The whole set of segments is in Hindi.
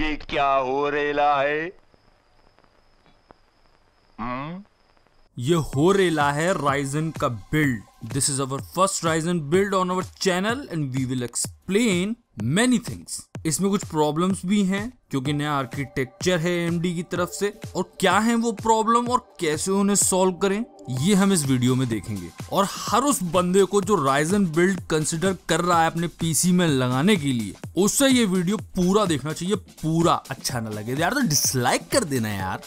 ये क्या हो रेला है? हम्म? ये हो रेला है राइजन का build this is our first Ryzen build on our channel and we will explain many things इसमें कुछ प्रॉब्लम्स भी हैं क्योंकि नया आर्किटेक्चर है एमडी की तरफ़ से, और क्या है वो प्रॉब्लम और कैसे उन्हें सॉल्व करें, ये हम इस वीडियो में देखेंगे। और हर उस बंदे को जो राइजन बिल्ड कंसिडर कर रहा है अपने पीसी में लगाने के लिए, उससे ये वीडियो पूरा देखना चाहिए, पूरा अच्छा ना लगे। यार तो डिसलाइक कर देना यार।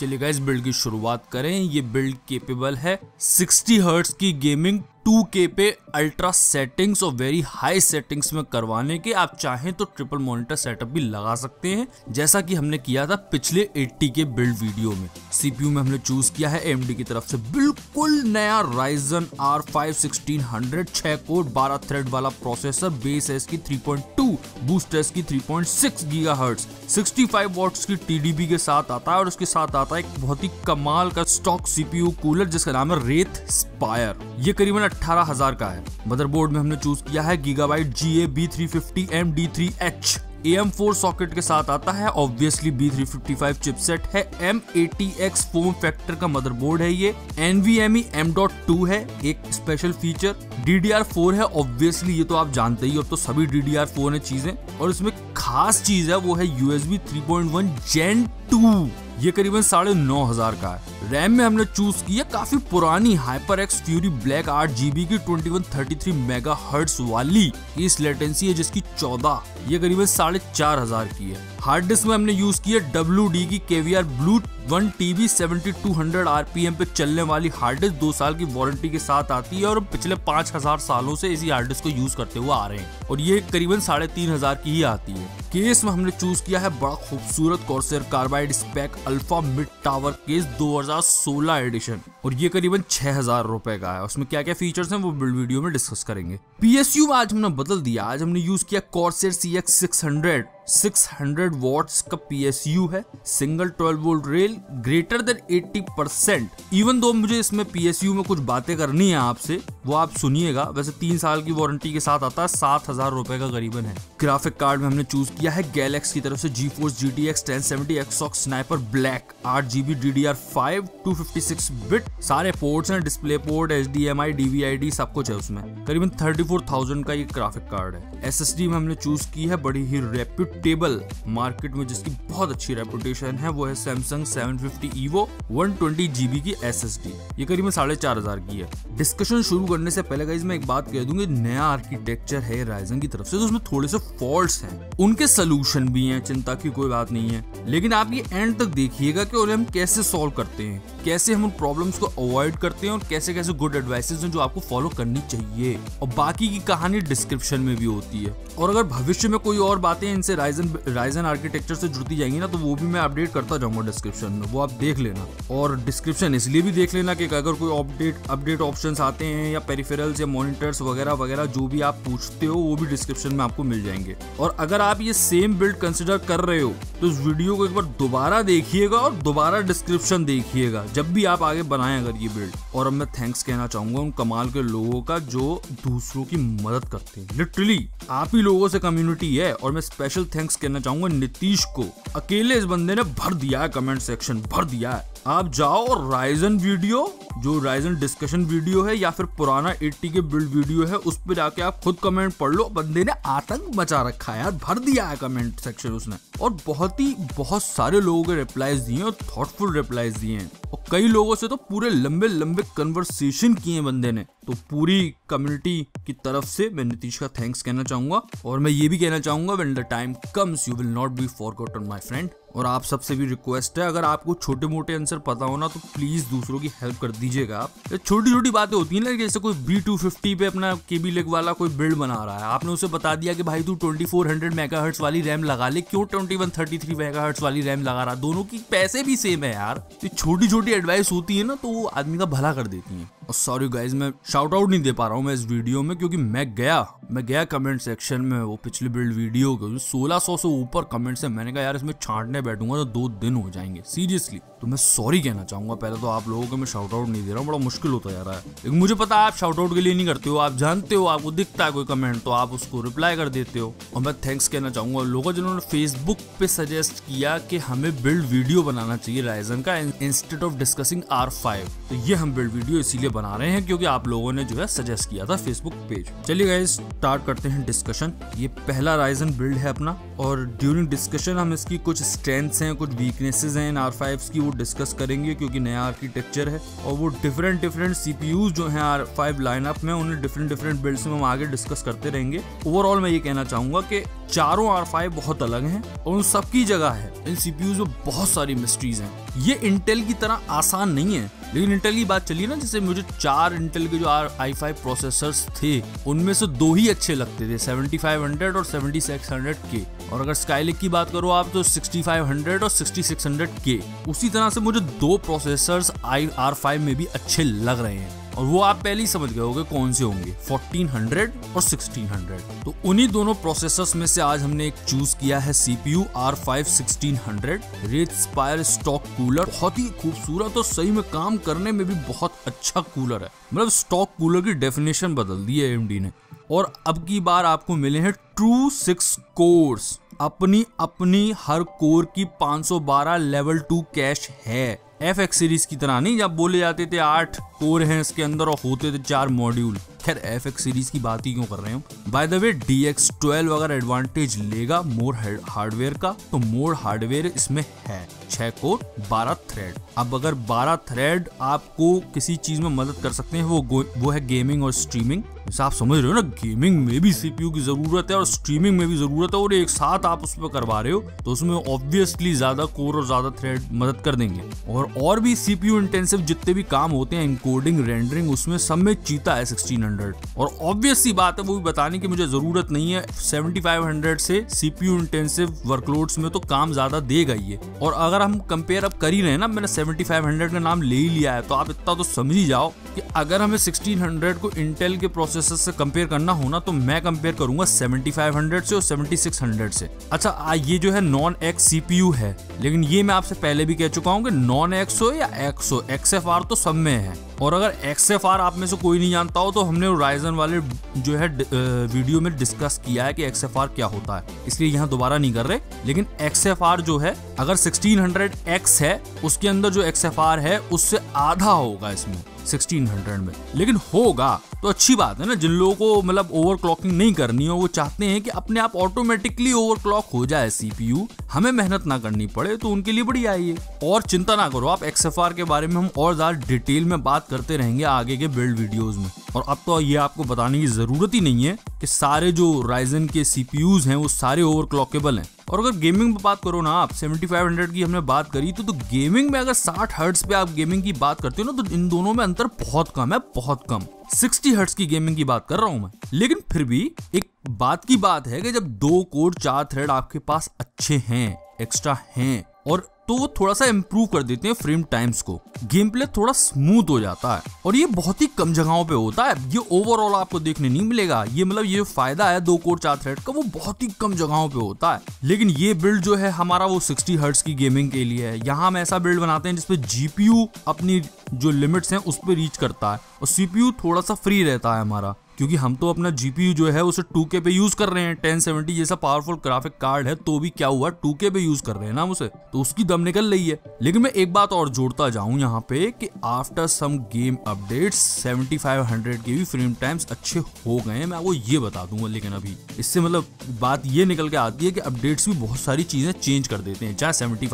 चलिए इस बिल्ड की शुरुआत करें। ये बिल्ड केपेबल है। 60 हर्ट्ज की गेमिंग 2K पे अल्ट्रा सेटिंग्स और वेरी हाई सेटिंग्स में करवाने के, आप चाहें तो ट्रिपल मॉनिटर सेटअप भी लगा सकते हैं, जैसा कि हमने किया था पिछले 80 के बिल्ड वीडियो में। सीपीयू में हमने चूज़ किया है एमडी की तरफ़ से। बिल्कुल नया Ryzen R five sixteen hundred छह कोड बारह थ्रेड वाला प्रोसेसर बेस एस की 3.2 बूस्ट एस की 3.6 गीगाहर्ट्ज 65 वॉट्स की टीडीबी के साथ आता है और उसके साथ आता है एक बहुत ही कमाल का स्टॉक सीपीयू कूलर जिसका नाम है रेत स्पायर ये करीबन अठारह हज़ार का है। मदरबोर्ड में हमने चूज़ किया है Gigabyte G A B three fifty M D three H M four socket के साथ आता है obviously B three fifty five chipset है। M AT X form factor का मदरबोर्ड है ये। N V M E M dot two है, एक special feature D D R four है ऑब्वियसली ये तो आप जानते ही अब तो सभी डी डी आर फोर है चीज़ें। और इसमें खास चीज़ है, वो है USB three point one gen two ये करीबन साढ़े नौ हज़ार का है। रैम में हमने चूज़ की है काफ़ी पुरानी हाइपर एक्स फ्यूरी ब्लैक आठ जीबी की twenty one thirty three megahertz वाली। इस लेटेंसी है जिसकी चौदह, ये करीबन साढ़े चार हज़ार की है। हार्ड डिस्क में हमने यूज़ की है डब्ल्यू डी की KVR blue one TB seventy two hundred RPM पे चलने वाली हार्ड डिस्क दो साल की वारंटी के साथ आती है और पिछले पाँच हज़ार सालों से इसी हार्ड डिस्क को यूज़ करते हुए आ रहे हैं और ये करीबन साढ़े तीन हज़ार की ही आती है। केस में हमने चूज़ किया है बड़ा खूबसूरत Corsair Carbide spec alpha mid tower case 2016 edition और ये करीबन छह हज़ार रुपए का है। उसमें क्या क्या फीचर्स हैं वो बिल्ड वीडियो में डिस्कस करेंगे। पीएसयू आज हमने बदल दिया। आज हमने यूज़ किया Corsair C X six hundred 600 watts का पीएसयू है single 12 volt rail greater than 80 percent even though मुझे इसमें पीएसयू में कुछ बातें करनी है आपसे, वो आप सुनिएगा। वैसे तीन साल की वारंटी के साथ आता है, सात हज़ार रुपए का करीबन है। ग्राफिक कार्ड में हमने चूज़ किया है गैलेक्स की तरफ़ से GeForce G T X ten seventy EXOC sniper black आठ GB D D R five two fifty six bit सारे पोर्ट्स हैं display port H D M I D V I D सब कुछ है उसमें। करीबन थर्टी फोर थाउज़ेंड का ये ग्राफिक कार्ड है। एस एस डी में हमने चूज़ की है, बड़ी ही रेप्यूट टेबल मार्केट में जिसकी बहुत अच्छी रेपुटेशन है, वो है सैमसंग 750 फिफ्टी ईवो 120 जीबी की एसएसडी ये करीबन साढ़े चार हज़ार की है। डिस्कशन शुरू करने से पहले गाइज़ मैं एक बात कह दूँगी नया आर्किटेक्चर है राइजन की तरफ़ से तो उसमें थोड़े से फॉल्ट्स हैं। उनके सोल्यूशन भी हैं, चिंता की कोई बात नहीं है। लेकिन आप ये एंड तक देखिएगा कि उन्हें हम कैसे सॉल्व करते हैं, कैसे हम उन प्रॉब्लम्स को अवॉइड करते हैं और कैसे कैसे गुड एडवाइसेस हैं जो आपको फॉलो करनी चाहिए। और बाकी की कहानी डिस्क्रिप्शन में भी होती है। और अगर भविष्य में कोई और बातें इनसे राइजन राइजन आर्किटेक्चर से जुड़ती जाएँगी ना तो वो भी मैं अपडेट करता जाऊँगा डिस्क्रिप्शन में। वो आप देख लेना। और डिस्क्रिप्शन इसलिए भी देख लेना कि अगर कोई अपडेट अपडेट ऑप्शंस आते हैं या पेरिफेरल्स या मॉनिटर्स वगैरह वगैरह, जो भी आप पूछते हो, वो भी डिस्क्रिप्शन में आपको मिल जाएँगे। और अगर आप ये सेम बिल्ड कंसिडर कर रहे हो तो इस वीडियो को एक बार दोबारा देखिएगा और दोबारा डिस्क्रिप्शन देखिएगा, जब भी आप आगे बनाए अगर ये बिल्ड और अब मैं थैंक्स कहना चाहूँगा उन कमाल के लोगों का, जो दूसरों की मदद करते हैं। लिटरली आप ही लोगों से कम्युनिटी है और मैं स्पेशल थैंक्स कहना चाहूँगा, नीतीश को। अकेले इस बंदे ने भर दिया है कमेंट सेक्शन भर दिया है। आप जाओ और राइजन वीडियो, जो राइजन डिस्कशन वीडियो है या फिर पुराना 80 के बिल्ड वीडियो है, उस पर जाके आप खुद कमेंट पढ़ लो। बंदे ने आतंक मचा रखा है यार, भर दिया है कमेंट सेक्शन उसने। और बहुत ही, बहुत सारे लोगों के रिप्लाईज दिए और थॉटफुल रिप्लाईज दिए हैं। और कई लोगों से तो पूरे लंबे लंबे कन्वर्सेशन किए बंदे ने। तो पूरी कम्युनिटी की तरफ़ से मैं नीतीश का थैंक्स कहना चाहूँगा। और मैं ये भी कहना चाहूँगा when the time comes you will not be forgotten my friend और आप सबसे भी रिक्वेस्ट है, अगर आपको छोटे मोटे आंसर पता हो ना तो प्लीज़ दूसरों की हेल्प कर दीजिएगा आप। छोटी छोटी बातें होती है ना, जैसे कोई बी टू फिफ्टी पे अपना के बी लेग वाला कोई बिल्ड बना रहा है। आपने उसे बता दिया कि भाई तू ट्वेंटी फोर हंड्रेड मेगा वाली रैम लगा ले। क्यों twenty one thirty three megahertz वाली रैम लगा रहा? दोनों की पैसे भी सेम है यार। ये छोटी छोटी एडवाइस होती है ना तो वो आदमी का भला कर देती है। सॉरी गाइज़ मैं शाउट आउट नहीं दे पा रहा हूँ मैं इस वीडियो में क्योंकि मैं गया मैं गया कमेंट सेक्शन में वो पिछली बिल्ड वीडियो के सोलह सौ से ऊपर कमेंट्स है मैंने कहा, यार, इसमें छांटने बैठूँगा तो दो दिन हो जाएँगे सीरियसली तो मैं सॉरी कहना चाहूँगा, पहले तो आप लोगों को मैं शाउट आउट नहीं दे रहा हूँ, बड़ा मुश्किल होता जा रहा है। लेकिन मुझे पता है आप शाउट आउट के लिए नहीं करते हो, आप जानते हो, आपको दिखता है कोई कमेंट तो आप उसको रिप्लाई कर देते हो। और मैं थैंक्स कहना चाहूँगा लोगों जिन्होंने फेसबुक पे सजेस्ट किया कि हमें बिल्ड वीडियो बनाना चाहिए राइजन का instead of discussing R five तो ये हम बिल्ड वीडियो इसीलिए बना रहे हैं क्योंकि आप लोगों ने जो है सजेस्ट किया था फेसबुक पेज चलिए गाइस स्टार्ट करते हैं डिस्कशन ये पहला राइजन बिल्ड है अपना और ड्यूरिंग डिस्कशन हम इसकी कुछ स्ट्रेंथ्स हैं, कुछ वीकनेसेस हैं। इन आर की वो डिस्कस करेंगे क्योंकि नया आर्किटेक्चर है और वो डिफरेंट डिफरेंट सीपीयूज जो हैं आर फाइव लाइनअप में, उन्हें डिफरेंट डिफरेंट बिल्ड्स में हम आगे डिस्कस करते रहेंगे। ओवरऑल मैं ये कहना चाहूँगा कि चारों आर फाइव बहुत अलग हैं और उन सबकी जगह है। इन सीपीयूज में बहुत सारी मिस्ट्रीज हैं। ये इंटेल की तरह आसान नहीं है। लेकिन इंटेल की बात चली ना, जैसे मुझे चार इंटेल के जो आर आई फाइव प्रोसेसर्स थे, उनमें से दो ही अच्छे लगते थे 7500 और 7600 के और अगर स्काईलिक की बात करो आप तो 6500 और 6600 के उसी तरह से मुझे दो प्रोसेसर्स आई आर फाइव में भी अच्छे लग रहे हैं। और वो आप पहले ही समझ गए होंगे कौन से होंगे 1400 और 1600 तो उन्हीं दोनों प्रोसेसर्स में से आज हमने एक चूज़ किया है CPU R5 1600 Wraith Spire stock cooler बहुत ही खूबसूरत और सही में काम करने में भी बहुत अच्छा कूलर है। मतलब स्टॉक कूलर की डेफिनेशन बदल दी है एमडी ने। और अब की बार आपको मिले हैं ट्रू सिक्स कोर्स अपनी अपनी हर कोर की 512 लेवल टू कैश है। एफ़ एक्स सीरीज़ की तरह नहीं, जब बोले जाते थे आठ कोर हैं इसके अंदर और होते थे चार मॉड्यूल। खैर एफ़ एक्स सीरीज़ की बात ही क्यों कर रहे हो by the way D X twelve अगर एडवांटेज लेगा मोर हार्डवेयर का तो मोर हार्डवेयर इसमें है। छह कोर, बारह थ्रेड अब अगर बारह थ्रेड आपको किसी चीज़ में मदद कर सकते हैं, वो वो है गेमिंग और स्ट्रीमिंग आप समझ रहे हो ना गेमिंग में भी सीपीयू की ज़रूरत है और स्ट्रीमिंग में भी ज़रूरत है और एक साथ आप उसमें करवा रहे हो तो उसमें ऑब्वियसली ज़्यादा कोर और ज़्यादा थ्रेड मदद कर देंगे। और और भी सीपीयू इंटेंसिव जितने भी काम होते हैं इनकोडिंग रेंडरिंग उसमें सब में चीता है 1600 और ऑब्वियस सी बात है, वो भी बताने की मुझे ज़रूरत नहीं है 7500 से सीपीयू इंटेंसिव वर्कलोड्स में तो काम ज़्यादा देगा ही है। और अगर हम कंपेयर अब कर ही रहे हैं ना, मैंने 7500 का नाम ले ही लिया है तो आप इतना तो समझ ही जाओ कि अगर हमें 1600 को इंटेल के प्रोसेसर से कंपेयर करना हो ना तो मैं कंपेयर करूँगा 7500 से और 7600 से। अच्छा ये जो है नॉन एक्स सीपीयू है, लेकिन ये मैं आपसे पहले भी कह चुका हूँ कि नॉन एक्स या एक्स एक्स एफ़ आर तो सब में है। और अगर एक्स एफ़ आर आप में से कोई नहीं जानता हो तो हमने राइजन वाले जो है वीडियो में डिस्कस किया है कि एक्स एफ़ आर क्या होता है। इसलिए यहाँ दोबारा नहीं कर रहे। लेकिन एक्स एफ़ आर जो है, अगर 1600X है, उसके अंदर जो एक्स एफ़ आर है, उससे आधा होगा इसमें 1600 में। लेकिन होगा तो अच्छी बात है ना, जिन लोगों को मतलब ओवर क्लॉकिंग नहीं करनी हो, वो चाहते हैं कि अपने आप ऑटोमेटिकली ओवर क्लॉक हो जाए सीपीयू हमें मेहनत ना करनी पड़े तो उनके लिए बढ़िया है और चिंता ना करो, आप एक्सएफआर के बारे में हम और ज़्यादा डिटेल में बात करते रहेंगे आगे के बिल्ड वीडियोज़ में। और अब तो ये आपको बताने की ज़रूरत ही नहीं है कि सारे जो राइजन के सीपीयूज हैं वो सारे ओवर क्लॉकेबल हैं। और अगर गेमिंग में बात करो ना आप 7500 की हमने बात करी तो, तो गेमिंग में अगर 60 हर्ट्स पे आप गेमिंग की बात करते हो ना तो इन दोनों में अंतर बहुत कम है बहुत कम। 60 हर्ट्स की गेमिंग की बात कर रहा हूँ मैं। लेकिन फिर भी एक बात की बात है कि जब दो कोड चार थ्रेड आपके पास अच्छे हैं एक्स्ट्रा हैं और तो वो थोड़ा सा इम्प्रूव कर देते हैं फ्रेम टाइम्स को। गेम प्ले थोड़ा स्मूथ हो जाता है। और ये बहुत ही कम जगहों पे होता है। ये ओवरऑल आपको देखने नहीं मिलेगा। ये मतलब ये फ़ायदा है दो कोर चार थ्रेड का, वो बहुत ही कम जगहों पे होता है। लेकिन ये बिल्ड जो है हमारा वो 60 हर्ट्स की गेमिंग के लिए है। यहाँ हम ऐसा बिल्ड बनाते हैं जिसपे जीपीयू अपनी जो लिमिट्स हैं उस पर रीच करता है। और सीपीयू थोड़ा सा फ्री रहता है हमारा। क्योंकि हम तो अपना जीपीयू जो है, उसे 2K पे यूज़ कर रहे हैं। 1070 जैसा पावरफुल ग्राफिक कार्ड है तो भी क्या हुआ? 2K पे यूज़ कर रहे हैं ना उसे। तो उसकी दम निकल रही है। लेकिन मैं एक बात और जोड़ता जाऊँ यहाँ पे कि आफ्टर सम गेम अपडेट्स 7500 के भी फ्रेम टाइम्स अच्छे हो गए मैं आपको ये बता दूँगा, लेकिन अभी इससे मतलब बात ये निकल के आती है कि अपडेट्स भी बहुत सारी चीज़ें चेंज कर देते हैं, चाहे सेवेंटी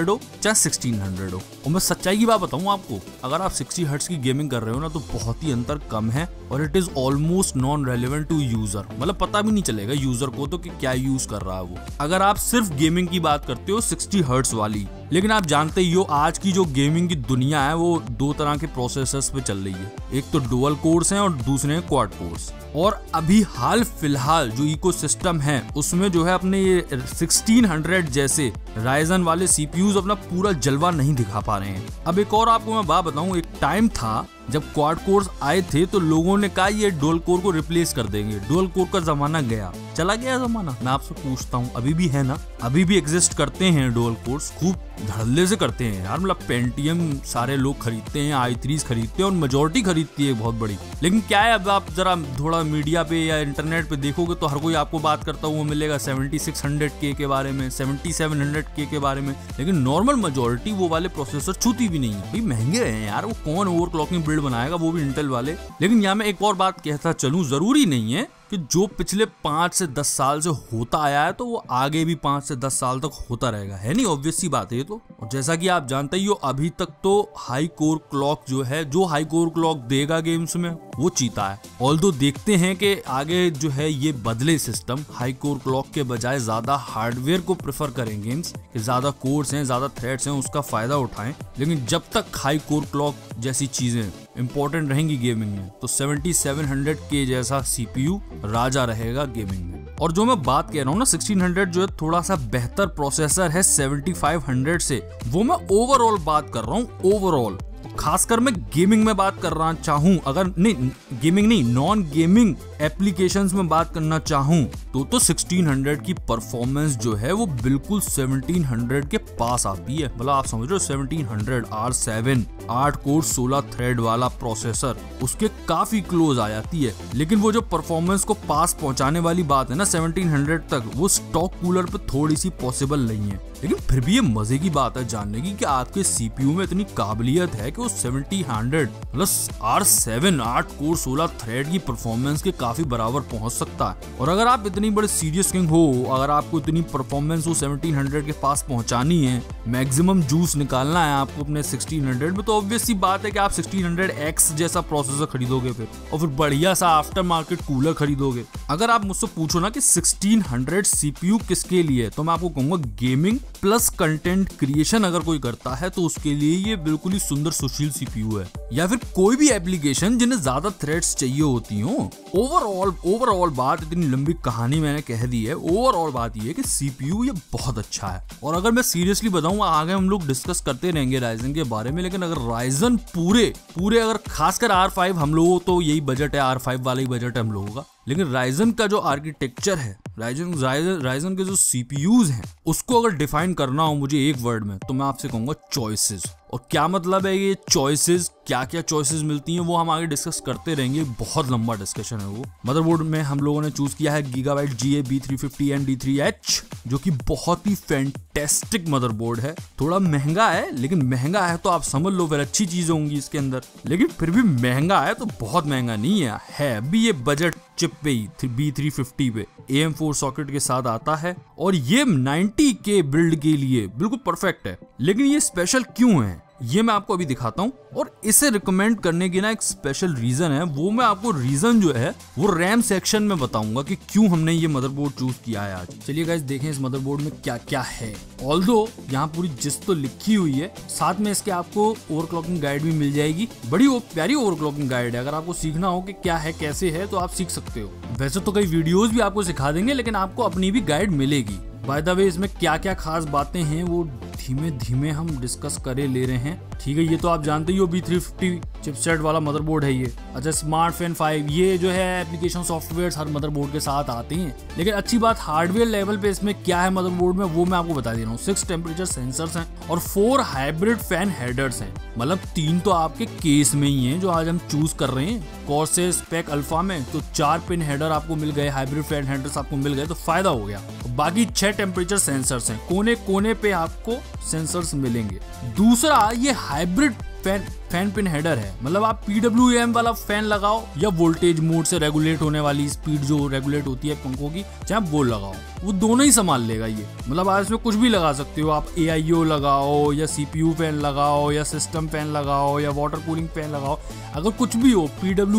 हो, चाहे सिक्सटीन हो। और मैं सच्चाई की बात बताऊँ आपको, अगर आप सिक्सटी हर्ट्स की गेमिंग कर रहे हो ना तो बहुत ही अंतर कम है, और it is almost almost non relevant to user मतलब पता भी नहीं चलेगा यूज़र को तो कि क्या यूज़ कर रहा है वो। अगर आप सिर्फ़ गेमिंग की बात करते हो 60 हर्ट्स वाली, लेकिन आप जानते ही हो आज की जो गेमिंग की दुनिया है, वो दो तरह के प्रोसेसर्स पे चल रही है। एक तो डुअल कोर्स हैं और दूसरे हैं क्वाड कोर्स और अभी हाल फ़िलहाल जो इकोसिस्टम है, उसमें जो है अपने ये 1600 जैसे राइजन वाले सीपीयूज अपना पूरा जलवा नहीं दिखा पा रहे हैं। अब एक और आपको मैं बात बताऊँ, एक टाइम था जब क्वाड कोर्स आए थे तो लोगों ने कहा, ये डोल कोर को रिप्लेस कर देंगे। डोल कोर का जमाना गया। चला गया जमाना। मैं आपसे पूछता हूँ, अभी भी है ना? अभी भी एग्जिस्ट करते हैं डोल कोर्स खूब धड़ल्ले से करते हैं यार। मतलब पेंटियम सारे लोग खरीदते हैं आई थ्रीज खरीदते हैं और मेजोरिटी खरीदती है बहुत बड़ी। लेकिन क्या है, अब आप जरा थोड़ा मीडिया पे या इंटरनेट पे देखोगे तो हर कोई आपको बात करता हुआ मिलेगा सेवेंटी सिक्स हंड्रेड के के बारे में सेवेंटी सेवन हंड्रेड के के बारे में। लेकिन नॉर्मल मेजोरिटी वो वाले प्रोसेसर छूती भी नहीं है। भाई महँगे हैं यार, वो कौन ओवर क्लॉकिंग बिल्ड बनाएगा वो भी इंटेल वाले। लेकिन यहाँ मैं एक और बात कहता चलूँ, ज़रूरी नहीं है कि जो पिछले पाँच से दस साल से होता आया है तो वो आगे भी पाँच से दस साल तक होता रहेगा। है नहीं? ऑब्वियस सी बात है ये तो। और जैसा कि आप जानते ही हो, अभी तक तो हाई कोर क्लॉक जो है, जो हाई कोर क्लॉक देगा गेम्स में, वो चीता है। ऑल देखते हैं कि आगे जो है ये बदले सिस्टम हाई कोर क्लॉक के बजाय ज़्यादा हार्डवेयर को प्रेफर करें गेम्स कि ज़्यादा कोर्स हैं, ज़्यादा थ्रेड्स हैं, उसका फ़ायदा उठाएँ। लेकिन जब तक हाई कोर क्लॉक जैसी चीज़ें इंपॉर्टेंट रहेंगी गेमिंग में। तो 7700 के जैसा सीपीयू राजा रहेगा गेमिंग में। और जो मैं बात कह रहा हूँ ना 1600 जो है, थोड़ा सा बेहतर प्रोसेसर है 7500 से। वो मैं ओवरऑल बात कर रहा हूँ ओवरऑल खासकर मैं गेमिंग में बात कर रहा चाहूँ, अगर नहीं गेमिंग नहीं नॉन गेमिंग एप्लीकेशंस में बात करना चाहूँ तो तो 1600 की परफॉर्मेंस जो है वो बिल्कुल 1700 के पास आती है। मतलब आप समझ रहे हो 1700 R7 आठ कोर 16 थ्रेड वाला प्रोसेसर उसके काफ़ी क्लोज आ जाती है। लेकिन वो जो परफॉर्मेंस को पास पहुँचाने वाली बात है ना 1700 तक, वो स्टॉक कूलर पे थोड़ी सी पॉसिबल नहीं है। लेकिन फिर भी ये मज़े की बात है जानने की कि आपके सीपीयू में इतनी काबिलियत है कि वो seventy hundred plus R seven आठ कोर सोलह थ्रेड की परफॉर्मेंस के काफ़ी बराबर पहुँच सकता है। और अगर आप इतनी बड़े सीरियस किंग हो, अगर आपको इतनी परफॉर्मेंस वो सेवनटीन हंड्रेड के पास पहुंचानी है मैक्सिमम जूस निकालना है आपको अपने सिक्सटीन हंड्रेड में तो ऑब्वियस सी बात है कि आप सिक्सटीन हंड्रेड एक्स जैसा प्रोसेसर खरीदोगे फिर, और फिर बढ़िया सा आफ्टर मार्केट कूलर खरीदोगे। अगर आप मुझसे पूछो ना कि सिक्सटीन हंड्रेड सीपीयू किसके लिए तो मैं आपको कहूँगा गेमिंग प्लस कंटेंट क्रिएशन अगर कोई करता है तो उसके लिए ये बिल्कुल ही सुंदर सुशील सीपीयू है। या फिर कोई भी एप्लीकेशन जिन्हें ज़्यादा थ्रेड्स चाहिए होती हो। ओवरऑल ओवरऑल बात, इतनी लंबी कहानी मैंने कह दी है। ओवरऑल बात ये कि सीपीयू ये बहुत अच्छा है। और अगर मैं सीरियसली बताऊँ, आगे हम लोग डिस्कस करते रहेंगे राइजन के बारे में, लेकिन अगर राइजन पूरे पूरे अगर खासकर आर फाइव हम लोगों तो यही बजट है आर फाइव वाला ही बजट है हम लोगों का। लेकिन राइजन का जो आर्किटेक्चर है राइजन राइजन के जो सीपीयूज हैं, उसको अगर डिफाइन करना हो मुझे एक वर्ड में तो मैं आपसे कहूँगा चॉइसेस और क्या मतलब है ये चॉइसेस क्या क्या चॉइसेस मिलती हैं? वो हम आगे डिस्कस करते रहेंगे। बहुत लंबा डिस्कशन है वो। मदरबोर्ड में हम लोगों ने चूज़ किया है Gigabyte G A B three fifty and D three H जो कि बहुत ही फैंटेस्टिक मदरबोर्ड है। थोड़ा महँगा है, लेकिन महँगा है तो आप समझ लो, फिर अच्छी चीज़ें होंगी इसके अंदर। लेकिन फिर भी महँगा है तो बहुत महँगा नहीं है। है अभी ये बजट चिप पे ही बी थ्री फिफ्टी पे। ए एम फोर सॉकेट के साथ आता है। और ये 90 के बिल्ड के लिए बिल्कुल परफेक्ट है। लेकिन ये स्पेशल क्यों है? ये मैं आपको अभी दिखाता हूँ और इसे रिकमेंड करने की ना एक स्पेशल रीजन है। वो मैं आपको रीजन जो है, वो रैम सेक्शन में बताऊँगा कि क्यों हमने ये मदरबोर्ड चूज़ किया है आज। चलिए गाइस देखें इस मदरबोर्ड में क्या क्या है। ऑल दो यहाँ पूरी जिस तो लिखी हुई है, साथ में इसके आपको ओवरक्लॉकिंग गाइड भी मिल जाएगी। बड़ी प्यारी ओवरक्लॉकिंग गाइड है। अगर आपको सीखना हो कि क्या है, कैसे है तो आप सीख सकते हो। वैसे तो कई वीडियोज़ भी आपको सिखा देंगे, लेकिन आपको अपनी भी गाइड मिलेगी। बाय द वे इसमें क्या क्या खास बातें हैं, वो धीमे धीमे हम डिस्कस करे ले रहे हैं। ठीक है, ये तो आप जानते ही हो बी थ्री फिफ्टी चिपसेट वाला मदरबोर्ड है ये। अच्छा स्मार्ट फ़ैन फाइव ये जो है एप्लीकेशन सॉफ्टवेयर हर मदरबोर्ड के साथ आते हैं। लेकिन अच्छी बात हार्डवेयर लेवल पे इसमें क्या है मदरबोर्ड में, वो मैं आपको बता दे रहा हूँ। सिक्स टेम्परेचर सेंसर्स हैं और फोर हाइब्रिड फ़ैन हेडर्स हैं। मतलब तीन तो आपके केस में ही हैं जो आज हम चूज़ कर रहे हैं। कॉर्सेस पैक अल्फ़ा में तो चार पिन हेडर आपको मिल गए हाइब्रिड फ़ैन हेडर्स आपको मिल गए तो फ़ायदा हो गया। बाकी छह टेम्परेचर सेंसर्स हैं। कोने कोने पे आपको सेंसर्स मिलेंगे। दूसरा, ये hybrid fan fan pin header है। मतलब आप पीडब्ल्यू वाला फ़ैन लगाओ या वोल्टेज मोड से रेगुलेट होने वाली स्पीड जो रेगुलेट होती है पंखों की चाहे वो लगाओ। वो दोनों ही संभाल लेगा ये। मतलब आप इसमें कुछ भी लगा सकते हो। आप ए लगाओ या सीपीयू फ़ैन लगाओ या सिस्टम फ़ैन लगाओ या वाटर कूलिंग फ़ैन लगाओ। अगर कुछ भी हो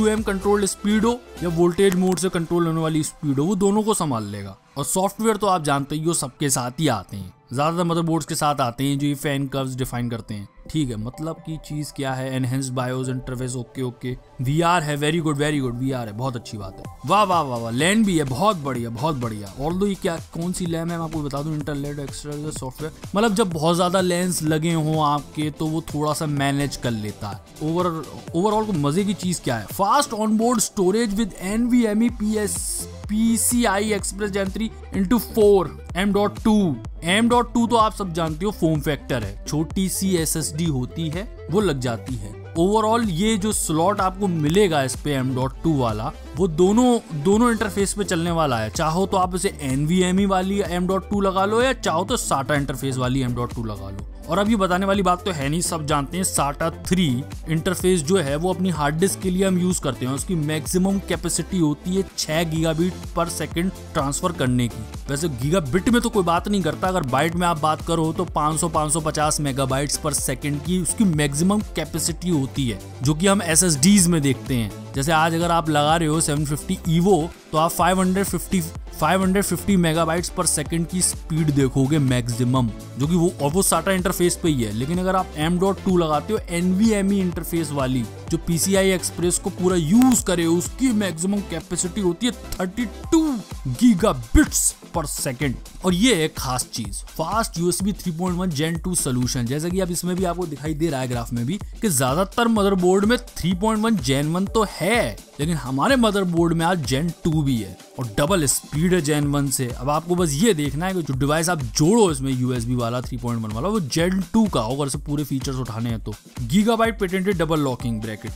एम कंट्रोल्ड स्पीड हो या वोल्टेज मोड से कंट्रोल होने वाली स्पीड हो, वो दोनों को संभाल लेगा। और सॉफ्टवेयर तो आप जानते ही हो, सबके साथ ही आते हैं। ज़्यादातर मदरबोर्ड्स के साथ आते हैं जो ये फ़ैन कर्व्स डिफाइन करते हैं। ठीक है मतलब की चीज़ क्या है? Enhance BIOS interface okay okay we are है very good very good we are है, बहुत अच्छी बात है। वाह वाह वाह वाह लैंड भी है, बहुत बढ़िया बहुत बढ़िया। और दो ये क्या, कौन सी लैम है? मैं आपको बता दूँ इंटरनेट एक्सट्रा सॉफ्टवेयर मतलब जब बहुत ज़्यादा लेंस लगे हों आपके तो वो थोड़ा सा मैनेज कर लेता है। ओवर ओवरऑल को मज़े की चीज़ क्या है? Fast on board storage with N V M E P S P C I express entry into Express Gen 3 into 4 M.2 M.2 तो आप सब जानते हो फोम फैक्टर है। छोटी सी एस एस डी होती है, वो लग जाती है। ओवरऑल ये जो स्लॉट आपको मिलेगा इस पे एम डॉट टू वाला, वो दोनों दोनों इंटरफेस पे चलने वाला है। चाहो तो आप इसे NVMe वाली एम डॉट टू लगा लो या चाहो तो साटा इंटरफेस वाली एम डॉट टू लगा लो। और अब ये बताने वाली बात तो है नहीं, सब जानते हैं साटा थ्री इंटरफेस जो है, वो अपनी हार्ड डिस्क के लिए हम यूज़ करते हैं। उसकी मैक्सिमम कैपेसिटी होती है छह गीगाबिट पर सेकंड ट्रांसफ़र करने की। वैसे गीगाबिट में तो कोई बात नहीं करता, अगर बाइट में आप बात करो तो 500 550 मेगाबाइट्स पर सेकंड की उसकी मैक्सिमम कैपेसिटी होती है, जो कि हम एस में देखते हैं। जैसे आज अगर आप लगा रहे हो 750 ईवो तो आप 550 550 मेगाबाइट्स पर सेकंड की स्पीड देखोगे मैक्सिमम जो कि वो, और वो साटा इंटरफेस पे ही है। लेकिन अगर आप एम डॉट टू लगाते हो एनवीएमई इंटरफेस वाली, जो पीसीआई एक्सप्रेस को पूरा यूज़ करे, उसकी मैक्सिमम कैपेसिटी होती है 32 गीगाबिट्स पर सेकंड। और ये है खास चीज़ फास्ट यूएसबी 3.1 जेन 2 सोल्यूशन जैसा कि अब इसमें भी आपको दिखाई दे रहा है ग्राफ में भी कि ज़्यादातर मदरबोर्ड में 3.1 जेन 1 तो है, लेकिन हमारे मदरबोर्ड में आज जेन 2 भी है और डबल स्पीड है जेन 1 से। अब आपको बस ये देखना है कि जो डिवाइस आप जोड़ो इसमें यूएसबी वाला 3.1 वाला, वो जेन 2 का होगा। अगर पूरे फीचर्स उठाने हैं तो। Gigabyte patented double locking bracket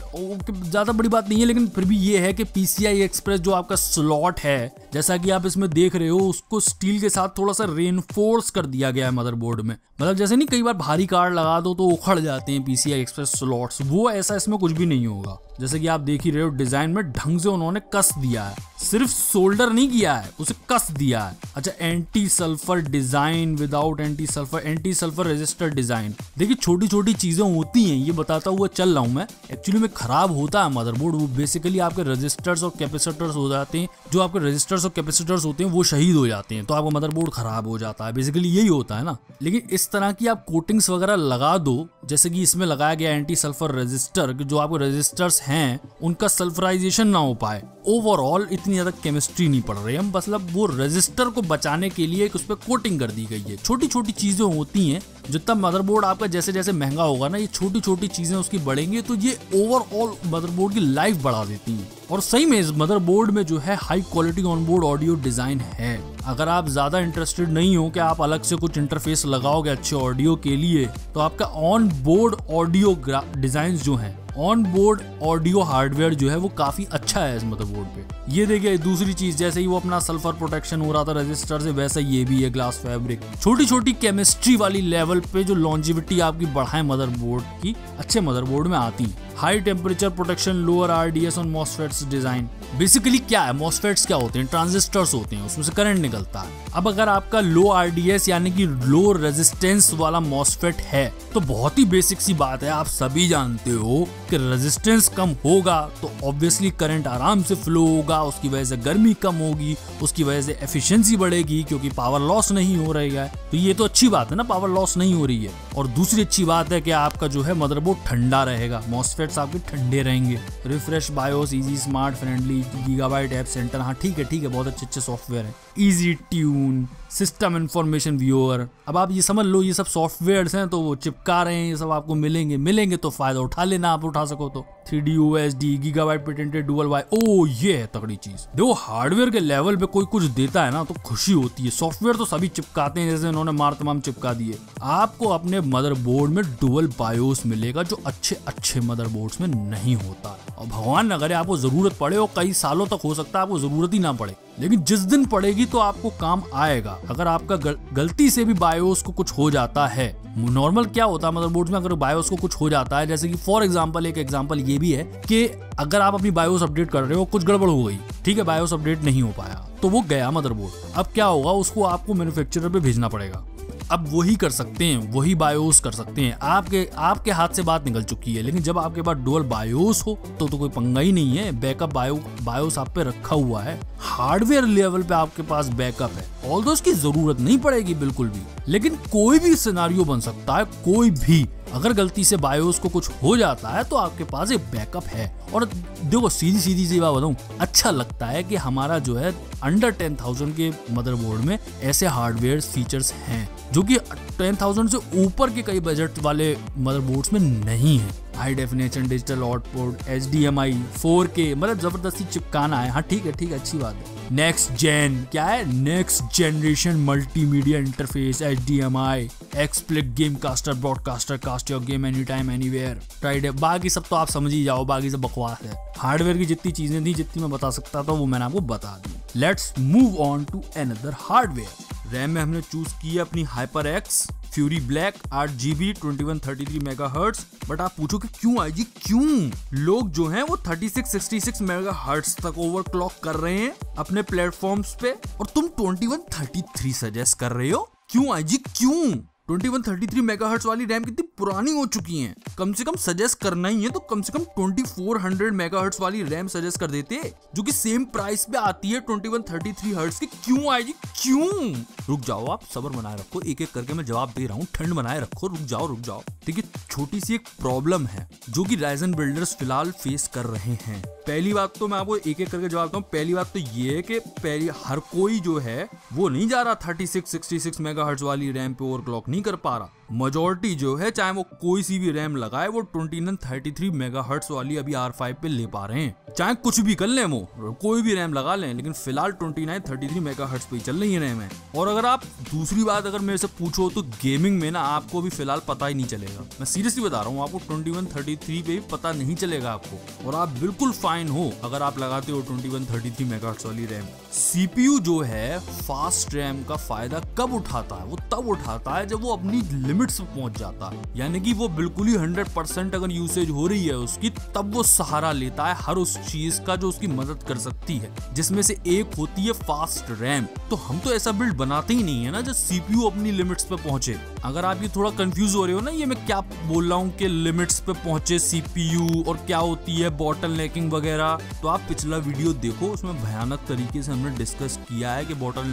ज़्यादा बड़ी बात नहीं है, लेकिन फिर भी ये है कि पीसीआई एक्सप्रेस जो आपका स्लॉट है, जैसा कि आप इसमें देख रहे हो उसको स्टील के साथ थोड़ा सा रेनफोर्स कर दिया गया है मदरबोर्ड में। मतलब जैसे नहीं, कई बार भारी कार्ड लगा दो तो उखड़ जाते हैं पीसीआई एक्सप्रेस स्लॉट्स वो ऐसा इसमें कुछ भी नहीं होगा। जैसे कि आप देख ही रहे हो, डिज़ाइन में ढंग से उन्होंने कस दिया है। सिर्फ़ सोल्डर नहीं किया है, उसे कस दिया है। अच्छा anti sulphur design without anti sulphur anti sulphur resistor design देखिए छोटी छोटी चीज़ें होती हैं, ये बताता हुआ चल रहा हूँ मैं। एक्चुअली में खराब होता है मदरबोर्ड वो बेसिकली आपके रजिस्टर्स और कैपेसिटर्स हो जाते हैं। जो आपके रजिस्टर्स और कैपेसिटर्स होते हैं, वो शहीद हो जाते हैं तो आपका मदरबोर्ड खराब हो जाता है। बेसिकली यही होता है ना। लेकिन इस तरह की आप कोटिंग्स वगैरह लगा दो, जैसे कि इसमें लगाया गया एंटी सल्फ़र रजिस्टर जो आपके रजिस्टर्स हैं, उनका सल्फराइजेशन ना हो पाए। ओवरऑल इतनी ज़्यादा केमिस्ट्री नहीं पड़ रही है। मतलब वो रजिस्टर को बचाने के लिए उस पर कोटिंग कर दी गई है। छोटी छोटी चीज़ें होती हैं जितना मदरबोर्ड आपका जैसे जैसे महँगा होगा ना, ये छोटी छोटी चीज़ें उसकी बढ़ेंगी तो ये ओवरऑल मदरबोर्ड की लाइफ बढ़ा देती है। और सही में इस मदरबोर्ड में जो है high quality onboard audio design है। अगर आप ज़्यादा इंटरेस्टेड नहीं हो कि आप अलग से कुछ इंटरफेस लगाओगे अच्छे ऑडियो के लिए तो आपका ऑन बोर्ड ऑडियो डिज़ाइन जो है ऑन बोर्ड ऑडियो हार्डवेयर जो है, वो काफ़ी अच्छा है इस मदरबोर्ड पे। ये देखिए, दूसरी चीज़, जैसे ही वो अपना सल्फ़र प्रोटेक्शन हो रहा था रजिस्टर से, वैसा ये भी है ग्लास फैब्रिक छोटी छोटी केमिस्ट्री वाली लेवल पे जो लॉन्जिविटी आपकी बढ़ाए मदरबोर्ड की, अच्छे मदरबोर्ड में आती है। High temperature protection lower R D S on MOSFETs design basically क्या है? मॉसफेट्स क्या होते हैं? ट्रांजिस्टर्स होते हैं, उसमें से करंट निकलता है। अब अगर आपका लो आरडीएस यानी कि लो रेजिस्टेंस वाला मॉसफेट है तो बहुत ही बेसिक सी बात है। आप सभी जानते हो कि रेजिस्टेंस कम होगा तो ऑब्वियसली करंट आराम से फ्लो होगा, उसकी वजह से गर्मी कम होगी, उसकी वजह से एफिशिएंसी बढ़ेगी, क्योंकि पावर लॉस नहीं हो रही है। तो ये तो अच्छी बात है ना पावर लॉस नहीं हो रही है। और दूसरी अच्छी बात है कि आपका जो है मदरबोर्ड ठंडा रहेगा मॉसफेट्स आपके ठंडे रहेंगे। Refresh BIOS easy smart friendly Gigabyte app centre हाँ ठीक है ठीक है, बहुत अच्छे अच्छे सॉफ्टवेयर है। Easy tune system information viewer अब आप ये समझ लो, ये सब सॉफ्टवेयर हैं तो वो चिपका रहे हैं, ये सब आपको मिलेंगे। मिलेंगे तो फ़ायदा उठा लेना आप, उठा सको तो। Three D O S D Gigabyte patented dual Y O, ये है तगड़ी चीज़। देखो हार्डवेयर के लेवल पे कोई कुछ देता है ना तो खुशी होती है। सॉफ्टवेयर तो सभी चिपकाते हैं, जैसे उन्होंने मार तमाम चिपका दिए। आपको अपने मदरबोर्ड में डुअल बायोस मिलेगा, जो अच्छे अच्छे मदरबोर्ड्स में नहीं होता। और भगवान न करे आपको ज़रूरत पड़े, और कई सालों तक हो सकता है, आपको ज़रूरत ही ना पड़े। लेकिन जिस दिन पड़ेगी तो आपको काम आएगा। अगर आपका गल, गलती से भी बायोस को कुछ हो जाता है नॉर्मल क्या होता है? मदरबोर्ड में अगर बायोस को कुछ हो जाता है जैसे कि फॉर एग्जांपल एक एग्जांपल ये भी है कि अगर आप अपनी बायोस अपडेट कर रहे हो कुछ गड़बड़ हो गई ठीक है बायोस अपडेट नहीं हो पाया तो वो गया मदरबोर्ड अब क्या होगा? उसको आपको मैन्युफैक्चरर पे भेजना पड़ेगा। अब वही कर सकते हैं वही बायोस कर सकते हैं। आपके आपके हाथ से बात निकल चुकी है लेकिन जब आपके पास डुअल बायोस हो तो तो कोई पंगा ही नहीं है। बैकअप बायो बायोस आप पे रखा हुआ है। हार्डवेयर लेवल पे आपके पास बैकअप है। ऑल उसकी ज़रूरत नहीं पड़ेगी बिल्कुल भी। लेकिन कोई भी सिनारियो बन सकता है, कोई भी। अगर गलती से बायोस को कुछ हो जाता है तो आपके पास एक बैकअप है। और देखो सीधी सीधी सी बात बताऊँ अच्छा लगता है कि हमारा जो है अंडर टेन थाउज़ेंड के मदरबोर्ड में ऐसे हार्डवेयर फीचर्स हैं, जो कि टेन थाउज़ेंड से ऊपर के कई बजट वाले मदरबोर्ड्स में नहीं है। High definition digital output H D M I four K मतलब ज़बरदस्ती चिपकाना है। हाँ ठीक है ठीक है, अच्छी बात है। नेक्स्ट जेन क्या है? Next generation multimedia interface H D M I XSplit game caster broadcaster cast your game any time anywhere right बाकी सब तो आप समझ ही जाओ, बाकी सब बकवास है। हार्डवेयर की जितनी चीज़ें थी, जितनी मैं बता सकता था, वो मैंने आपको बता दी। Let's move on to another hardware RAM में हमने चूज़ की अपनी हाइपर एक्स फ्यूरी ब्लैक आठ GB twenty one thirty three megahertz but आप पूछो कि क्यों आई जी क्यों? लोग जो हैं वो thirty six sixty six megahertz तक ओवर क्लॉक कर रहे हैं अपने प्लेटफॉर्म्स पे। और तुम twenty one thirty three suggest कर रहे हो? क्यों आई जी क्यों? 2133 मेगाहर्ट्ज वाली रैम कितनी पुरानी हो चुकी हैं। कम से कम सजेस्ट करना ही है तो कम से कम 2400 मेगाहर्ट्ज वाली रैम सजेस्ट कर देते जो कि सेम प्राइस पे आती है 2133 हर्ट्ज की। क्यों आएगी? क्यों? रुक जाओ आप, सबर बनाए रखो एक एक करके मैं जवाब दे रहा हूँ, ठंड बनाए रखो, रुक जाओ रुक जाओ। देखिए, छोटी सी एक प्रॉब्लम है, जो कि राइजन बिल्डर्स फ़िलहाल फेस कर रहे हैं। पहली बात तो मैं आपको एक एक करके जवाब दूँ पहली बात तो ये है कि पहली, हर कोई जो है, वो नहीं जा रहा thirty six sixty six mega वाली रैम पे ओवरक्लॉक नहीं कर पा रहा। मेजोरिटी जो है, चाहे वो कोई सी भी रैम लगाए, वो twenty nine thirty three megahertz वाली अभी आर फाइव पे ले पा रहे हैं। चाहे कुछ भी कर लें वो, कोई भी रैम लगा लें, लेकिन फ़िलहाल twenty nine thirty three megahertz पे चल रही है रैम है। और अगर आप दूसरी बात अगर मेरे से पूछो तो गेमिंग में ना आपको भी फ़िलहाल पता ही नहीं चलेगा। मैं सीरियसली बता रहा हूँ, आपको ट्वेंटी वन थर्टी थ्री पे भी पता नहीं चलेगा आपको। और आप बिल्कुल फाइन हो, अगर आप लगाते हो twenty one thirty three megahertz वाली रैम सीपीयू जो है फास्ट रैम का फ़ायदा कब उठाता है? वो तब उठाता है जब वो अपनी लिमिट्स पहुँच जाता है। यानी कि वो बिल्कुल ही हंड्रेड परसेंट अगर यूसेज हो रही है उसकी, तब वो सहारा लेता है हर उस चीज़ का जो उसकी मदद कर सकती है, जिसमें से एक होती है फास्ट रैम तो हम तो ऐसा बिल्ड बनाते ही नहीं है ना जो सीपीयू अपनी लिमिट्स पे पहुँचे। अगर आप ये थोड़ा कंफ्यूज हो रहे हो ना, ये मैं क्या बोल रहा हूँ कि लिमिट्स पे पहुँचे सीपीयू और क्या होती है बॉटल नेकिंग वगैरह तो आप पिछला वीडियो देखो, उसमें भयानक तरीके से हमने डिस्कस किया है कि बॉटल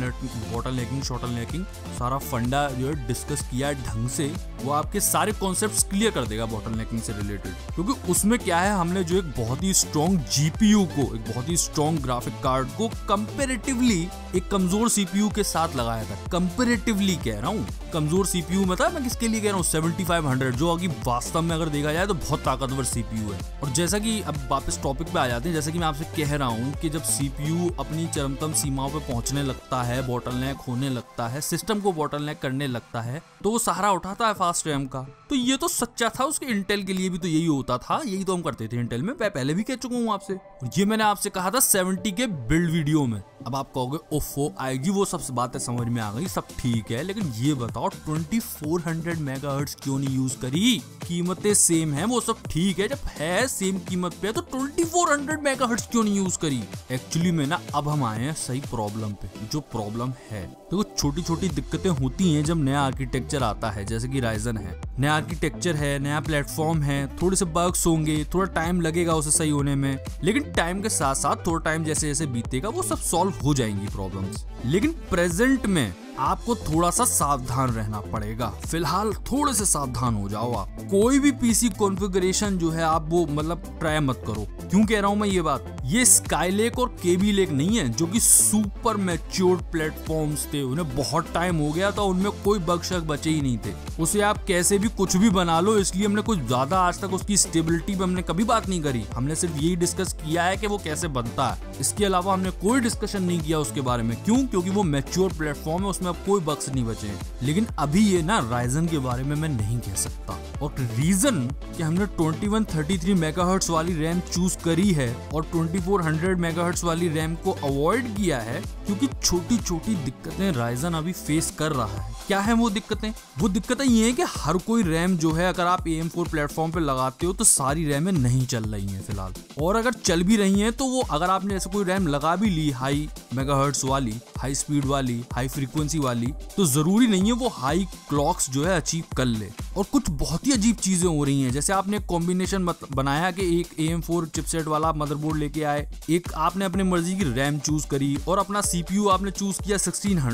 बॉटल नेकिंग शॉटल नेकिंग सारा फंडा जो है डिस्कस किया है ढंग से वो आपके सारे कॉन्सेप्ट क्लियर कर देगा बॉटल नेकिंग से रिलेटेड क्योंकि उसमें क्या है, हमने जो एक बहुत ही स्ट्रॉन्ग जीपीयू को, एक बहुत ही स्ट्रॉन्ग ग्राफिक कार्ड को कंपेरेटिवली एक कमज़ोर सीपीयू के साथ लगाया था। कंपेरेटिवली कह रहा हूँ। कमज़ोर सीपीयू मतलब मैं किसके लिए कह रहा हूँ? सेवेंटी फाइव हंड्रेड जो अभी वास्तव में अगर देखा जाए तो बहुत ताकतवर सीपीयू है। और जैसा कि अब वापस टॉपिक पे आ जाते हैं, जैसा कि मैं आपसे कह रहा हूँ कि जब सीपीयू अपनी चरमतम सीमाओं पे पहुँचने लगता है बॉटल नेक होने लगता है सिस्टम को बॉटल नेक करने लगता है तो वो सहारा उठाता है फास्ट रैम का। तो ये तो सच्चा था, उसके इंटेल के लिए भी तो यही होता था, यही तो हम करते थे इंटेल में। मैं पहले भी कह चुका हूँ आपसे। ये मैंने आपसे कहा था सेवेंटी के बिल्ड वीडियो में। अब आप कहोगे, ओफो, आएगी वो सब बातें समझ में आ गई, सब ठीक है, लेकिन ये बताओ 2400 मेगाहर्ट्ज क्यों नहीं यूज़ करी? कीमतें सेम है, वो सब ठीक है, जब है सेम कीमत पे तो 2400 मेगाहर्ट्ज क्यों नहीं यूज़ करी? एक्चुअली में ना, अब हम आए हैं सही प्रॉब्लम पे, जो प्रॉब्लम है। देखो छोटी छोटी दिक्कतें होती हैं जब नया आर्किटेक्चर आता है, जैसे कि राइजन है। नया आर्किटेक्चर है, नया प्लेटफॉर्म है, थोड़े से बग्स होंगे, थोड़ा टाइम लगेगा उसे सही होने में, लेकिन टाइम के साथ साथ थोड़ा टाइम जैसे जैसे बीतेगा, वो सब सॉल्व हो जाएँगी प्रॉब्लम्स लेकिन प्रेजेंट में आपको थोड़ा सा सावधान रहना पड़ेगा। फ़िलहाल थोड़े से सावधान हो जाओ आप। कोई भी पीसी कॉन्फ़िगरेशन जो है, आप वो मतलब ट्राई मत करो। क्यों कह रहा हूँ मैं ये बात? ये स्काई लेक और केबी लेक नहीं है, जो कि सुपर मैच्योर प्लेटफॉर्म्स थे उन्हें बहुत टाइम हो गया था, उनमें कोई बग शक बचे ही नहीं थे। उसे आप कैसे भी कुछ भी बना लो, इसलिए हमने कुछ ज़्यादा आज तक उसकी स्टेबिलिटी पे हमने कभी बात नहीं करी। हमने सिर्फ़ यही डिस्कस किया है कि वो कैसे बनता है। इसके अलावा हमने कोई डिस्कशन नहीं किया उसके बारे में। क्यों? क्योंकि वो मैच्योर प्लेटफॉर्म है, उसमें अब कोई बक्स नहीं बचे लेकिन अभी ये ना राइजन के बारे में मैं नहीं कह सकता। और रीजन कि हमने 2133 मेगाहर्ट्ज वाली रैम चूज़ करी है और 2400 मेगाहर्ट्ज वाली रैम को अवॉइड किया है, क्योंकि छोटी छोटी दिक्कतें राइजन अभी फेस कर रहा है। क्या है वो दिक्कतें? वो दिक्कतें ये है कि हर कोई रैम जो है, अगर आप एम फोर प्लेटफॉर्म पे लगाते हो तो सारी रैमें नहीं चल रही हैं फ़िलहाल। और अगर चल भी रही हैं तो वो अगर आपने ऐसे कोई रैम लगा भी ली हाई मेगाहर्ट्ज वाली हाई स्पीड वाली हाई फ्रीक्वेंसी वाली तो ज़रूरी नहीं है वो हाई क्लॉक्स जो है अचीव कर ले। और कुछ बहुत ही अजीब चीज़ें हो रही हैं। जैसे आपने कॉम्बिनेशन बनाया कि एक एम फोर चिपसेट वाला मदरबोर्ड लेके आए, एक आपने अपने मर्ज़ी की रैम चूज़ करी, और अपना सीपीयू आपने चूज़ किया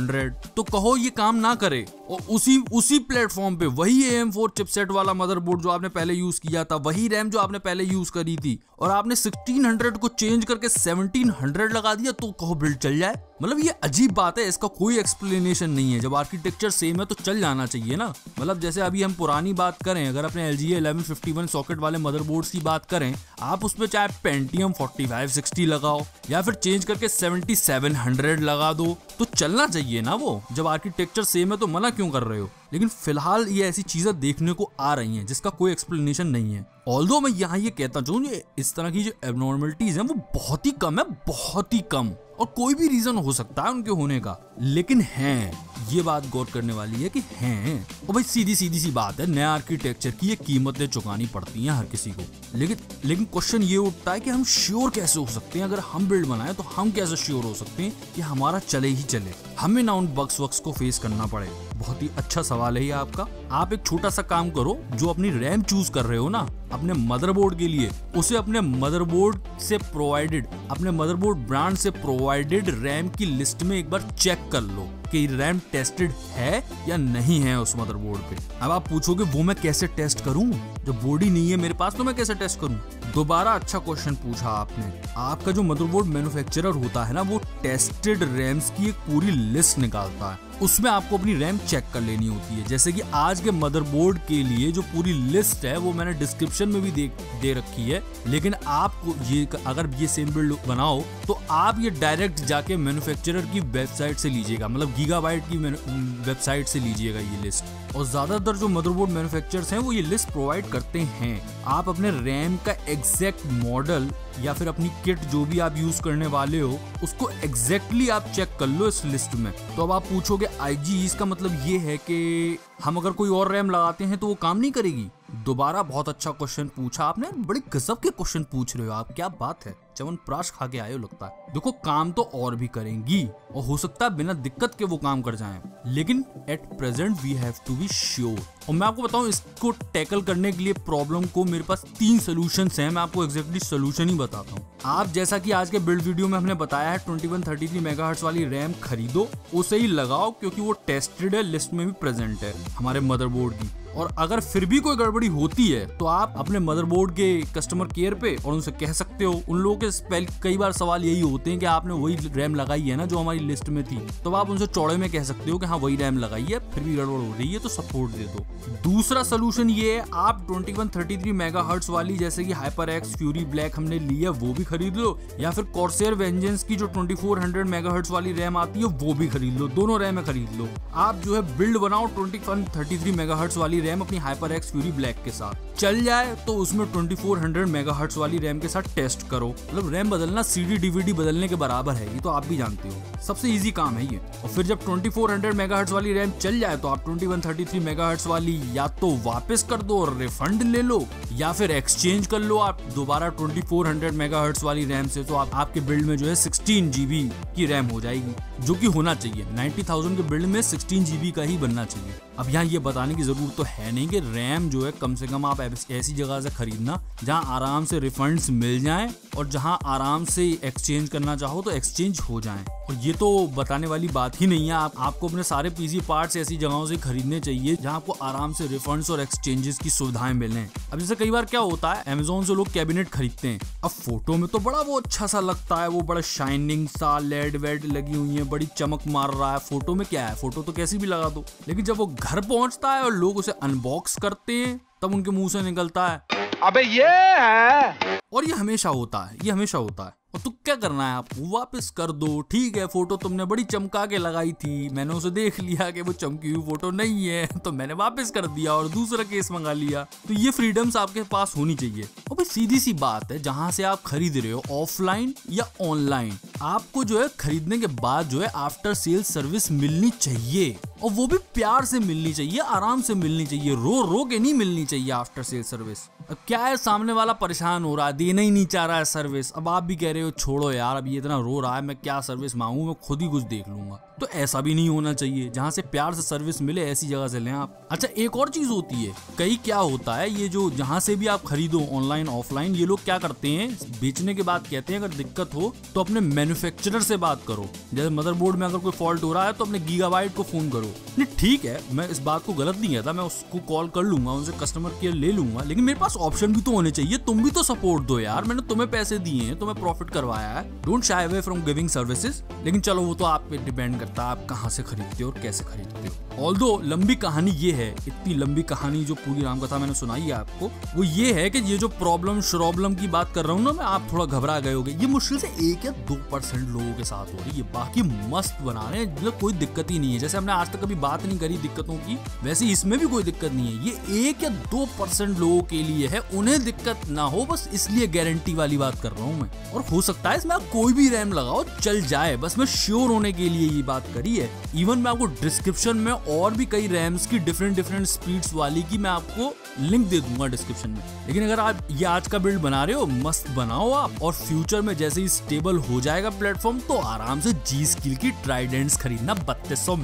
1600 तो कहो ये काम ना करे। और उसी उसी प्लेटफॉर्म पे वही ए एम फोर चिपसेट वाला मदरबोर्ड जो आपने पहले यूज़ किया था, वही रैम जो आपने पहले यूज़ करी थी, और आपने 1600 को चेंज करके 1700 लगा दिया तो कहो बिल्ड चल जाए। मतलब ये अजीब बात है, इसका कोई एक्सप्लेनेशन नहीं है। जब आर्किटेक्चर सेम है तो चल जाना चाहिए ना। मतलब जैसे अभी हम पुरानी बात करें, अगर अपने L G eleven fifty one socket वाले मदरबोर्ड की बात करें, आप उसमें चाहे पेंटियम फोर्टी फाइव सिक्सटी लगाओ, या फिर चेंज करके सेवेंटी सेवन हंड्रेड लगा दो तो चलना चाहिए ना वो। जब आर्किटेक्चर सेम है तो मना क्यों कर रहे हो? लेकिन फ़िलहाल ये ऐसी चीज़ें देखने को आ रही हैं, जिसका कोई एक्सप्लेनेशन नहीं है। ऑल मैं यहाँ ये कहता चाहूँ इस तरह की जो एबनॉर्मलिटीज हैं, वो बहुत ही कम है, बहुत ही कम। और कोई भी रीजन हो सकता है उनके होने का। लेकिन हैं, ये बात गौर करने वाली है कि हैं। और भाई, सीधी सीधी सी बात है, नया आर्किटेक्चर की ये कीमतें चुकानी पड़ती हैं हर किसी को। लेकिन लेकिन क्वेश्चन ये उठता है कि हम श्योर कैसे हो सकते हैं? अगर हम बिल्ड बनाए तो हम कैसे श्योर हो सकते हैं कि हमारा चले ही चले? हमें ना उन बक्स वक्स को फेस करना पड़े। बहुत ही अच्छा सवाल है ये आपका। आप एक छोटा सा काम करो, जो अपनी रैम चूज़ कर रहे हो ना, अपने मदरबोर्ड के लिए, उसे अपने मदरबोर्ड से प्रोवाइडेड अपने मदरबोर्ड ब्रांड से प्रोवाइडेड रैम की लिस्ट में एक बार चेक कर लो। कि रैम टेस्टेड है या नहीं है उस मदरबोर्ड पे? अब आप पूछोगे, वो मैं कैसे टेस्ट करूँ? जब बोर्ड ही नहीं है मेरे पास तो मैं कैसे टेस्ट करूँ? दोबारा अच्छा क्वेश्चन पूछा आपने। आपका जो मदरबोर्ड मैन्युफैक्चरर होता है ना, वो टेस्टेड रैम्स की एक पूरी लिस्ट निकालता है। उसमें आपको अपनी रैम चेक कर लेनी होती है। जैसे कि आज के मदरबोर्ड के लिए जो पूरी लिस्ट है, वो मैंने डिस्क्रिप्शन में भी दे दे रखी है। लेकिन आपको ये, अगर ये सेम बिल्ड बनाओ तो आप ये डायरेक्ट जाके मैन्युफैक्चरर की वेबसाइट से लीजिएगा। मतलब गीगाबाइट की वेबसाइट से लीजिएगा ये लिस्ट और ज़्यादातर जो मदरबोर्ड मैन्युफैक्चरर्स हैं, वो ये लिस्ट प्रोवाइड करते हैं। आप अपने रैम का एग्जैक्ट मॉडल या फिर अपनी किट जो भी आप यूज़ करने वाले हो, उसको एग्जैक्टली आप चेक कर लो इस लिस्ट में। तो अब आप पूछोगे आई इसका मतलब ये है कि हम अगर कोई और रैम लगाते हैं तो वो काम नहीं करेगी? दोबारा बहुत अच्छा क्वेश्चन पूछा आपने। बड़ी गजब के क्वेश्चन पूछ रहे हो आप। क्या बात है। चवन प्राश खा के हो लगता है। देखो, काम तो और भी करेंगी। और हो सकता है बिना दिक्कत के वो काम कर जाएँ। लेकिन at present we have to be sure और मैं आपको बताऊँ, इसको टैकल करने के लिए प्रॉब्लम को मेरे पास तीन सोल्यूशन हैं। मैं आपको एग्जैक्टली सोल्यूशन ही बताता हूँ। आप जैसा कि आज के बिल्ड वीडियो में हमने बताया है twenty one thirty three megahertz वाली रैम खरीदो, उसे ही लगाओ, क्योंकि वो टेस्टेड है लिस्ट में भी प्रेजेंट है, हमारे मदरबोर्ड की। और अगर फिर भी कोई गड़बड़ी होती है तो आप अपने मदरबोर्ड के कस्टमर केयर पे और उनसे कह सकते हो। उन लोगों के कई बार सवाल यही होते हैं कि आपने वही रैम लगाई है ना जो हमारी लिस्ट में थी? तो आप उनसे चौड़े में कह सकते हो कि हाँ वही रैम लगाई है, फिर भी गड़बड़ हो रही है तो सपोर्ट दे दो। दूसरा सोल्यूशन ये है, आप twenty one thirty three megahertz वाली जैसे कि हाइपर एक्स फ्यूरी ब्लैक हमने ली है, वो भी खरीद लो। या फिर कॉर्सेयर वेंजेंस की जो twenty four hundred mega hertz वाली रैम आती है, वो भी खरीद लो। दोनों रैम खरीद लो। आप जो है बिल्ड बनाओ twenty one thirty three megahertz वाली रैम अपनी हाइपर एक्स फ्यूरी ब्लैक के साथ। चल जाए तो उसमें 2400 मेगाहर्ट्ज वाली रैम के साथ टेस्ट करो। मतलब रैम बदलना सीडी डीवीडी बदलने के बराबर है ये तो आप भी जानते हो। सबसे इजी काम है ये। और फिर जब 2400 मेगाहर्ट्ज वाली रैम चल जाए तो आप 2133 मेगाहर्ट्ज वाली या तो वापस कर दो और रिफंड ले लो या फिर एक्सचेंज कर लो आप। दोबारा 2400 मेगाहर्ट्ज वाली रैम से तो आप आपके बिल्ड में जो है 16 जीबी की रैम हो जाएगी जो की होना चाहिए। 90,000 के बिल्ड में 16 जीबी का ही बनना चाहिए। अब यहाँ ये बताने की ज़रूरत तो है नहीं कि रैम जो है कम से कम आप ऐसी जगह से खरीदना, जहाँ आराम से रिफंड्स मिल जाएँ और जहाँ आराम से एक्सचेंज करना चाहो तो एक्सचेंज हो जाएँ। और ये तो बताने वाली बात ही नहीं है, आप, आपको अपने सारे पीसी पार्ट्स ऐसी जगहों से खरीदने चाहिए जहाँ आपको आराम से रिफंड्स और एक्सचेंजेस की सुविधाएँ मिले अब जैसे कई बार क्या होता है अमेजोन से लोग कैबिनेट खरीदते हैं। अब फ़ोटो में तो बड़ा वो अच्छा सा लगता है, वो बड़ा शाइनिंग सा लेड वेड लगी हुई है, बड़ी चमक मार रहा है। फ़ोटो में क्या है, फ़ोटो तो कैसी भी लगा दो, लेकिन जब वो घर पहुँचता है और लोग उसे अनबॉक्स करते हैं तब उनके मुँह से निकलता है। अबे ये है। और ये हमेशा होता है ये हमेशा होता है। और तो क्या करना है आपको वापस कर दो। ठीक है, फ़ोटो तुमने बड़ी चमका के लगाई थी। मैंने उसे देख लिया कि वो चमकी हुई फ़ोटो नहीं है। तो मैंने वापस कर दिया और दूसरा केस मंगा लिया। तो ये फ्रीडम्स आपके पास होनी चाहिए। और सीधी सी बात है, जहाँ से आप खरीद रहे हो ऑफलाइन या ऑनलाइन आपको जो है खरीदने के बाद जो है आफ्टर सेल सर्विस मिलनी चाहिए। और वो भी प्यार से मिलनी चाहिए, आराम से मिलनी चाहिए रो रो के नहीं मिलनी चाहिए आफ्टर सेल सर्विस अब क्या है, सामने वाला परेशान हो रहा है, देना ही नहीं चाह रहा है सर्विस अब आप भी कह रहे हो छोड़ो यार, अब ये इतना रो रहा है, मैं क्या सर्विस मांगू? मैं खुद ही कुछ देख लूँगा। तो ऐसा भी नहीं होना चाहिए। जहाँ से प्यार से सर्विस मिले, ऐसी जगह से लें आप। अच्छा एक और चीज़ होती है। कई क्या होता है, ये जो जहाँ से भी आप खरीदो ऑनलाइन ऑफलाइन ये लोग क्या करते हैं, बेचने के बाद कहते हैं, अगर दिक्कत हो तो अपने मैन्युफैक्चरर से बात करो। जैसे मदरबोर्ड में अगर कोई फॉल्ट हो रहा है तो अपने गीगाबाइट को फ़ोन करो। नहीं, ठीक है, मैं इस बात को गलत नहीं कहता, मैं उसको कॉल कर लूँगा, उनसे कस्टमर केयर ले लूँगा, लेकिन मेरे पास ऑप्शन भी तो होने चाहिए। तुम भी तो सपोर्ट दो यार, मैंने तुम्हें पैसे दिए हैं, तुम्हें प्रॉफिट करवाया है। Don't shy away from giving services लेकिन चलो, वो तो आप पे डिपेंड करता आप कहाँ से खरीदते हो और कैसे खरीदते हो? ऑल लंबी कहानी ये है, इतनी लंबी कहानी जो पूरी रामकथा मैंने सुनाई है आपको, वो ये है कि ये जो प्रॉब्लम श्रॉब्लम की बात कर रहा हूँ ना मैं, आप थोड़ा घबरा गए होगे। ये मुश्किल से एक या दो परसेंट लोगों के साथ हो रही है। बाकी मस्त बना रहे हैं मतलब कोई दिक्कत ही नहीं है। जैसे हमने आज तक कभी बात नहीं करी दिक्कतों की, वैसे इसमें भी कोई दिक्कत नहीं है। ये एक या दो परसेंट लोगों के लिए है, उन्हें दिक्कत ना हो, बस इसलिए गारंटी वाली बात कर रहा हूँ मैं। और हो सकता है इसमें आप कोई भी रैम लगाओ, चल जाए। बस मैं श्योर होने के लिए ये बात करी है। इवन मैं आपको डिस्क्रिप्शन में और भी कई रैम्स की डिफरेंट डिफरेंट स्पीड्स वाली की मैं आपको लिंक दे दूँगा डिस्क्रिप्शन में। लेकिन अगर आप ये आज का बिल्ड बना रहे हो, मस्त बनाओ आप। और फ्यूचर में जैसे ही स्टेबल हो जाएगा प्लेटफॉर्म तो आराम से जी स्किल की ट्राइडेंट्स खरीदना। बत्तीस सौ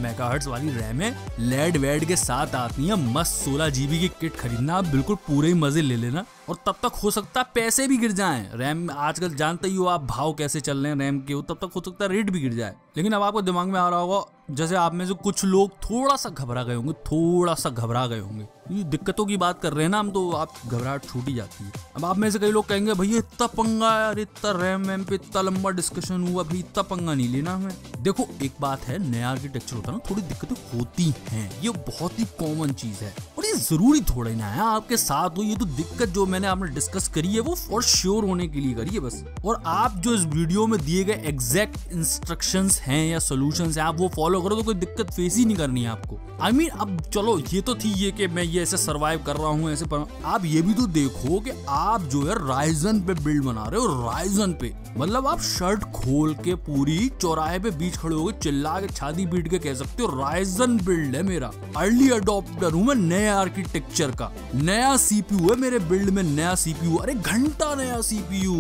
वाली रैम है। लेड वेड के साथ आती है। मस्त सोलह जीबी की किट खरीदना। आप बिल्कुल पूरे ही मज़े ले लेना। और तब तक हो सकता है पैसे भी गिर जाएँ। रैम, आजकल जानते ही हो आप भाव कैसे चल रहे हैं रैम के तब तक हो सकता है रेट भी गिर जाए। लेकिन अब आपको दिमाग में आ रहा होगा, जैसे आप में से कुछ लोग थोड़ा सा घबरा गए होंगे, थोड़ा सा घबरा गए होंगे। ये दिक्कतों की बात कर रहे हैं ना हम तो आप घबराहट छूट ही जाती है। अब आप में से कई लोग कहेंगे, भैया, इतना पंगा यार, इतना रैम वैम पे इतना लंबा डिस्कशन हुआ भाई इतना पंगा नहीं लेना हमें। देखो, एक बात है, नया आर्किटेक्चर होता है ना, थोड़ी दिक्कतें होती हैं। ये बहुत ही कॉमन चीज़ है। ये ज़रूरी थोड़ा ना है। आपके साथ हो ये तो दिक्कत जो मैंने आपने डिस्कस करी है वो फॉर श्योर होने के लिए करी है बस। और आप जो इस वीडियो में दिए गए एग्जैक्ट इंस्ट्रक्शन हैं या सोल्यूशन है आप वो फॉलो करो तो कोई दिक्कत फेस ही नहीं करनी है आपको। आई I मीन mean, अब चलो ये तो थी ये कि मैं ये ऐसे सर्वाइव कर रहा हूँ ऐसे पर आप ये भी तो देखो कि आप जो है राइजन पे बिल्ड बना रहे हो राइजन पे। मतलब आप शर्ट खोल के पूरी चौराहे पे बीच खड़े हो गए चिल्ला के छादी बीट के कह सकते हो राइजन बिल्ड है मेरा। अर्ली अडोप्टर हूँ मैं नए आर्किटेक्चर का। नया सीपीयू है मेरे बिल्ड में नया सीपीयू अरे घंटा नया सीपीयू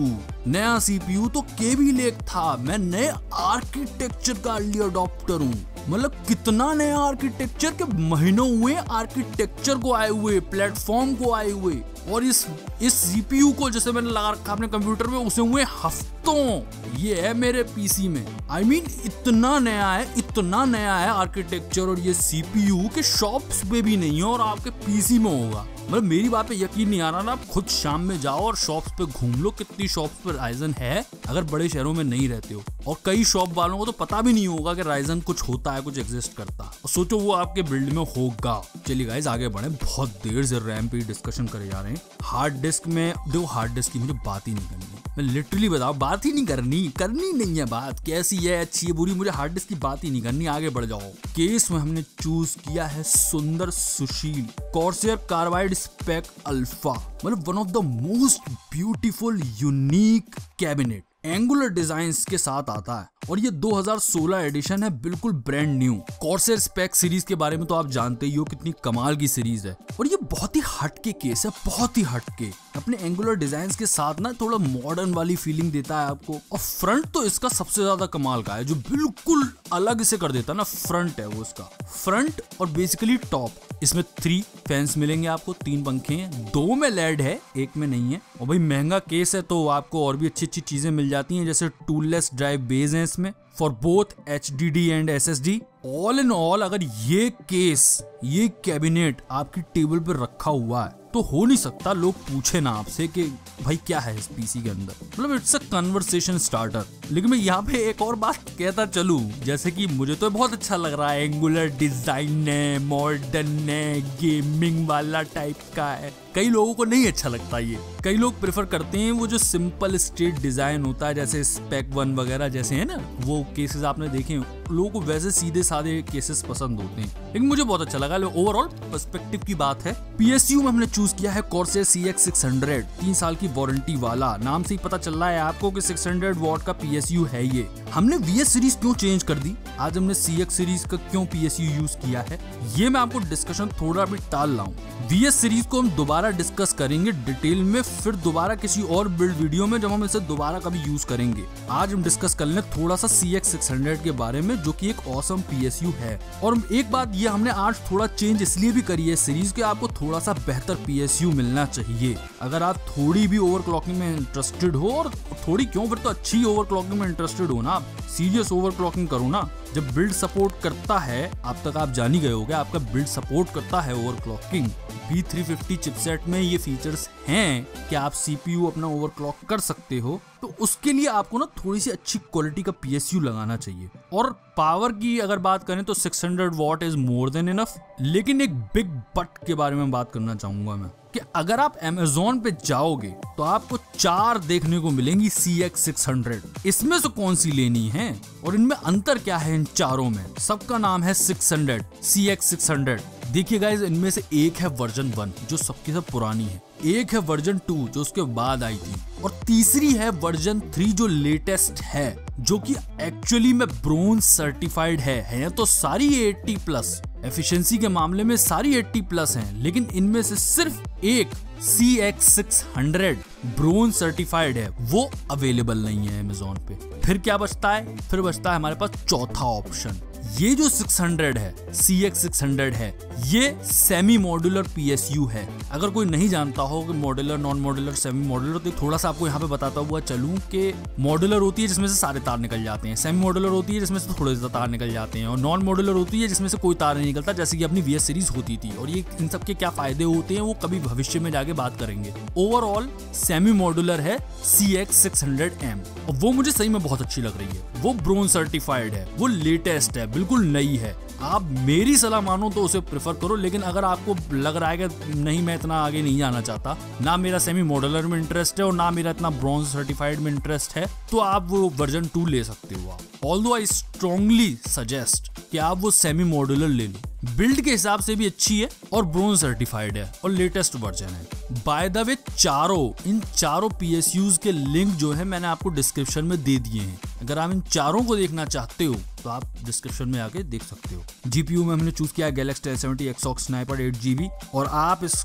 नया सीपीयू तो केवी लेक था। मैं नए आर्किटेक्चर का अर्ली अडोप्टर हूँ। मतलब कितना नया आर्किटेक्चर के महीनों हुए आर्किटेक्चर को आए हुए प्लेटफॉर्म को आए हुए। और इस इस सीपीयू को जैसे मैंने लगा रखा अपने कंप्यूटर में उसे हुए हफ्तों। ये है मेरे पीसी में। आई I मीन mean, इतना नया है इतना नया है आर्किटेक्चर और ये सीपीयू के शॉप्स में भी नहीं है और आपके पीसी में होगा। मतलब मेरी बात पे यकीन नहीं आ रहा ना आप खुद शाम में जाओ और शॉप्स पे घूम लो, कितनी शॉप्स पे राइजन है, अगर बड़े शहरों में नहीं रहते हो। और कई शॉप वालों को तो पता भी नहीं होगा कि राइजन कुछ होता है, कुछ एग्जिस्ट करता। और सोचो वो आपके बिल्ड में होगा। चलिए गाइज़ आगे बढ़े। बहुत देर से रैम पे डिस्कशन करे जा रहे हैं। हार्ड डिस्क में, देखो हार्ड डिस्क की मुझे बात ही नहीं करनी। मैं लिटरली बताओ बात ही नहीं करनी करनी नहीं है बात। कैसी है, अच्छी है, बुरी, मुझे हार्ड डिस्क की बात ही नहीं करनी, आगे बढ़ जाओ। केस में हमने चूज़ किया है सुंदर सुशील कॉर्सियर कार्बाइड स्पेक अल्फ़ा मतलब one of the most beautiful unique cabinet angular design के साथ आता है। और ये 2016 एडिशन है, बिल्कुल brand new Corsair Spec series के बारे में तो आप जानते ही हो कितनी कमाल की सीरीज़ है। और ये बहुत ही हटके केस है, बहुत ही हटके। अपने एंगुलर डिज़ाइन के साथ ना थोड़ा मॉडर्न वाली फीलिंग देता है आपको। और फ्रंट तो इसका सबसे ज़्यादा कमाल का है, जो बिल्कुल अलग से कर देता है ना फ्रंट है वो उसका फ्रंट और बेसिकली टॉप इसमें थ्री फैंस मिलेंगे आपको, तीन पंखे हैं, दो में लेड है, एक में नहीं है। और भाई महँगा केस है तो आपको और भी अच्छी अच्छी चीज़ें मिल जाती हैं, जैसे टूललेस ड्राइव बेज है इसमें for both H D D and S S D all in all अगर ये केस ये कैबिनेट आपकी टेबल पर रखा हुआ है तो हो नहीं सकता लोग पूछे ना आपसे कि भाई क्या है इस पीसी के अंदर। मतलब इट्स अ कन्वर्सेशन स्टार्टर लेकिन मैं यहाँ पे एक और बात कहता चलू, जैसे कि मुझे तो बहुत अच्छा लग रहा है एंगुलर डिज़ाइन है मॉडर्न है गेमिंग वाला टाइप का है। कई लोगों को नहीं अच्छा लगता ये। कई लोग प्रेफर करते हैं वो जो सिंपल स्ट्रेट डिज़ाइन होता है, जैसे स्पेक वन वगैरह जैसे है ना, वो केसेस आपने देखे लोगों को वैसे सीधे साधे केसेस पसंद होते हैं। लेकिन मुझे बहुत अच्छा लगा। ओवरऑल पर्सपेक्टिव की बात है। पीएसयू में हमने चूज़ किया है Corsair C X six hundred तीन साल की वारंटी वाला। नाम से ही पता चल रहा है आपको कि 600 हंड्रेड वॉट का पीएसयू है ये। हमने वी एस सीरीज़ क्यों चेंज कर दी? आज हमने सी एक्स सीरीज़ का क्यों पीएसयू यूज़ किया है? ये मैं आपको डिस्कशन थोड़ा भी टाल रहा हूँ वी सीरीज़ को हम दोबारा डिस्कस करेंगे डिटेल में, फिर दोबारा किसी और बिल्ड वीडियो में जब हम इसे दोबारा कभी यूज़ करेंगे। आज हम डिस्कस कर ले थोड़ा सा सी एक्स सिक्स हंड्रेड के बारे में, जो की एक औसम पी एस यू है। और एक बात ये हमने आज थोड़ा चेंज इसलिए भी करी है सीरीज़ के, आपको थोड़ा सा बेहतर पीएसयू मिलना चाहिए। अगर आप थोड़ी भी ओवर में इंटरेस्टेड हो और थोड़ी क्यों, फिर तो अच्छी ओवर में इंटरेस्टेड हो ना आप। सीरियस ओवरक्लॉकिंग करो ना। जब बिल्ड सपोर्ट करता है अब तक आप जान ही गए होगे, आपका बिल्ड सपोर्ट करता है ओवरक्लॉकिंग B350 चिपसेट में ये फीचर्स हैं कि आप सीपीयू अपना ओवरक्लॉक कर सकते हो तो उसके लिए आपको ना थोड़ी सी अच्छी क्वालिटी का पीएसयू लगाना चाहिए। और पावर की अगर बात करें तो 600 watt is more than enough लेकिन एक बिग बट के बारे में बात करना चाहूँगा मैं। कि अगर आप Amazon पे जाओगे तो आपको चार देखने को मिलेंगी सी एक्स सिक्स हंड्रेड इसमें से कौन सी लेनी है और इनमें अंतर क्या है इन चारों में? सबका नाम है six hundred C X six hundred देखिए गाइज़ इनमें से एक है वर्जन वन जो सबकी सब पुरानी है। एक है वर्जन टू जो उसके बाद आई थी। और तीसरी है वर्जन थ्री जो लेटेस्ट है जो कि एक्चुअली में ब्रोंज सर्टिफाइड है, है तो सारी 80 प्लस एफिशिएंसी के मामले में सारी 80 प्लस हैं, लेकिन इनमें से सिर्फ़ एक C X six hundred bronze certified है। वो अवेलेबल नहीं है अमेजोन पे। फिर क्या बचता है? फिर बचता है हमारे पास चौथा ऑप्शन ये जो 600 है सी एक्स सिक्स है, ये सेमी मॉड्यूलर पीएसयू है। अगर कोई नहीं जानता हो कि modular non modular semi modular तो थोड़ा सा आपको यहाँ पे बताता हुआ चलूँ कि मॉड्यूलर होती है जिसमें से सारे तार निकल जाते हैं। सेमी मॉड्यूलर होती है जिसमें से थोड़े से तार निकल जाते हैं। और नॉन मॉड्यूलर होती है जिसमें से कोई तार नहीं निकलता, जैसे कि अपनी VS सीरीज़ होती थी। और ये इन सब के क्या फ़ायदे होते हैं, वो कभी भविष्य में जाके बात करेंगे। ओवरऑल सेमी मॉड्यूलर है C X six hundred M वो मुझे सही में बहुत अच्छी लग रही है। वो ब्रोन सर्टिफाइड है, वो लेटेस्ट है बिल्कुल नई है। आप मेरी सलाह मानो तो उसे प्रेफर करो, लेकिन अगर आपको लग रहा है कि नहीं, मैं इतना आगे नहीं जाना चाहता, ना मेरा सेमी मॉडलर में इंटरेस्ट है और ना मेरा इतना ब्रॉन्ज सर्टिफाइड में इंटरेस्ट है तो आप वो वर्जन टू ले सकते हो आप। ऑल दो आई स्ट्रॉन्गली सजेस्ट कि आप वो सेमी मॉडुलर ले लो। बिल्ड के हिसाब से भी अच्छी है और ब्रोन सर्टिफाइड है और लेटेस्ट वर्जन है। बाय द वे चारों, इन चारों पीएसयूज के लिंक जो है मैंने आपको डिस्क्रिप्शन में दे दिए हैं। अगर आप इन चारों को देखना चाहते हो तो आप डिस्क्रिप्शन में आके देख सकते हो। जीपीयू में हमने चूज़ किया Galax ten seventy EXOC Sniper eight GB और आप इस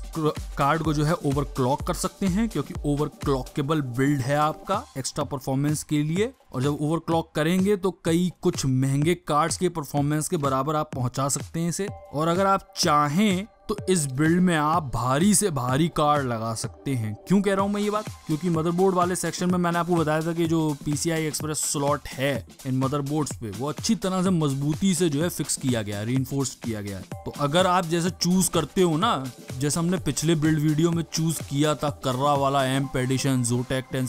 कार्ड को जो है ओवर क्लॉक कर सकते हैं, क्योंकि ओवर क्लॉकेबल बिल्ड है आपका एक्स्ट्रा परफॉर्मेंस के लिए। और जब ओवर क्लॉक करेंगे तो कई कुछ महँगे कार्ड्स के परफॉर्मेंस के बराबर आप पहुँचा सकते हैं इसे। और अगर आप चाहें तो इस बिल्ड में आप भारी से भारी कार्ड लगा सकते हैं। क्यों कह रहा हूँ मैं ये बात? क्योंकि मदरबोर्ड वाले सेक्शन में मैंने आपको बताया था कि जो पीसीआई एक्सप्रेस स्लॉट है इन मदरबोर्ड्स पे, वो अच्छी तरह से मजबूती से जो है फिक्स किया गया री किया गया है। तो अगर आप जैसे चूज़ करते हो ना, जैसे हमने पिछले बिल्ड वीडियो में चूज़ किया था कर्रा वाला एम एडिशन जोटेक टेन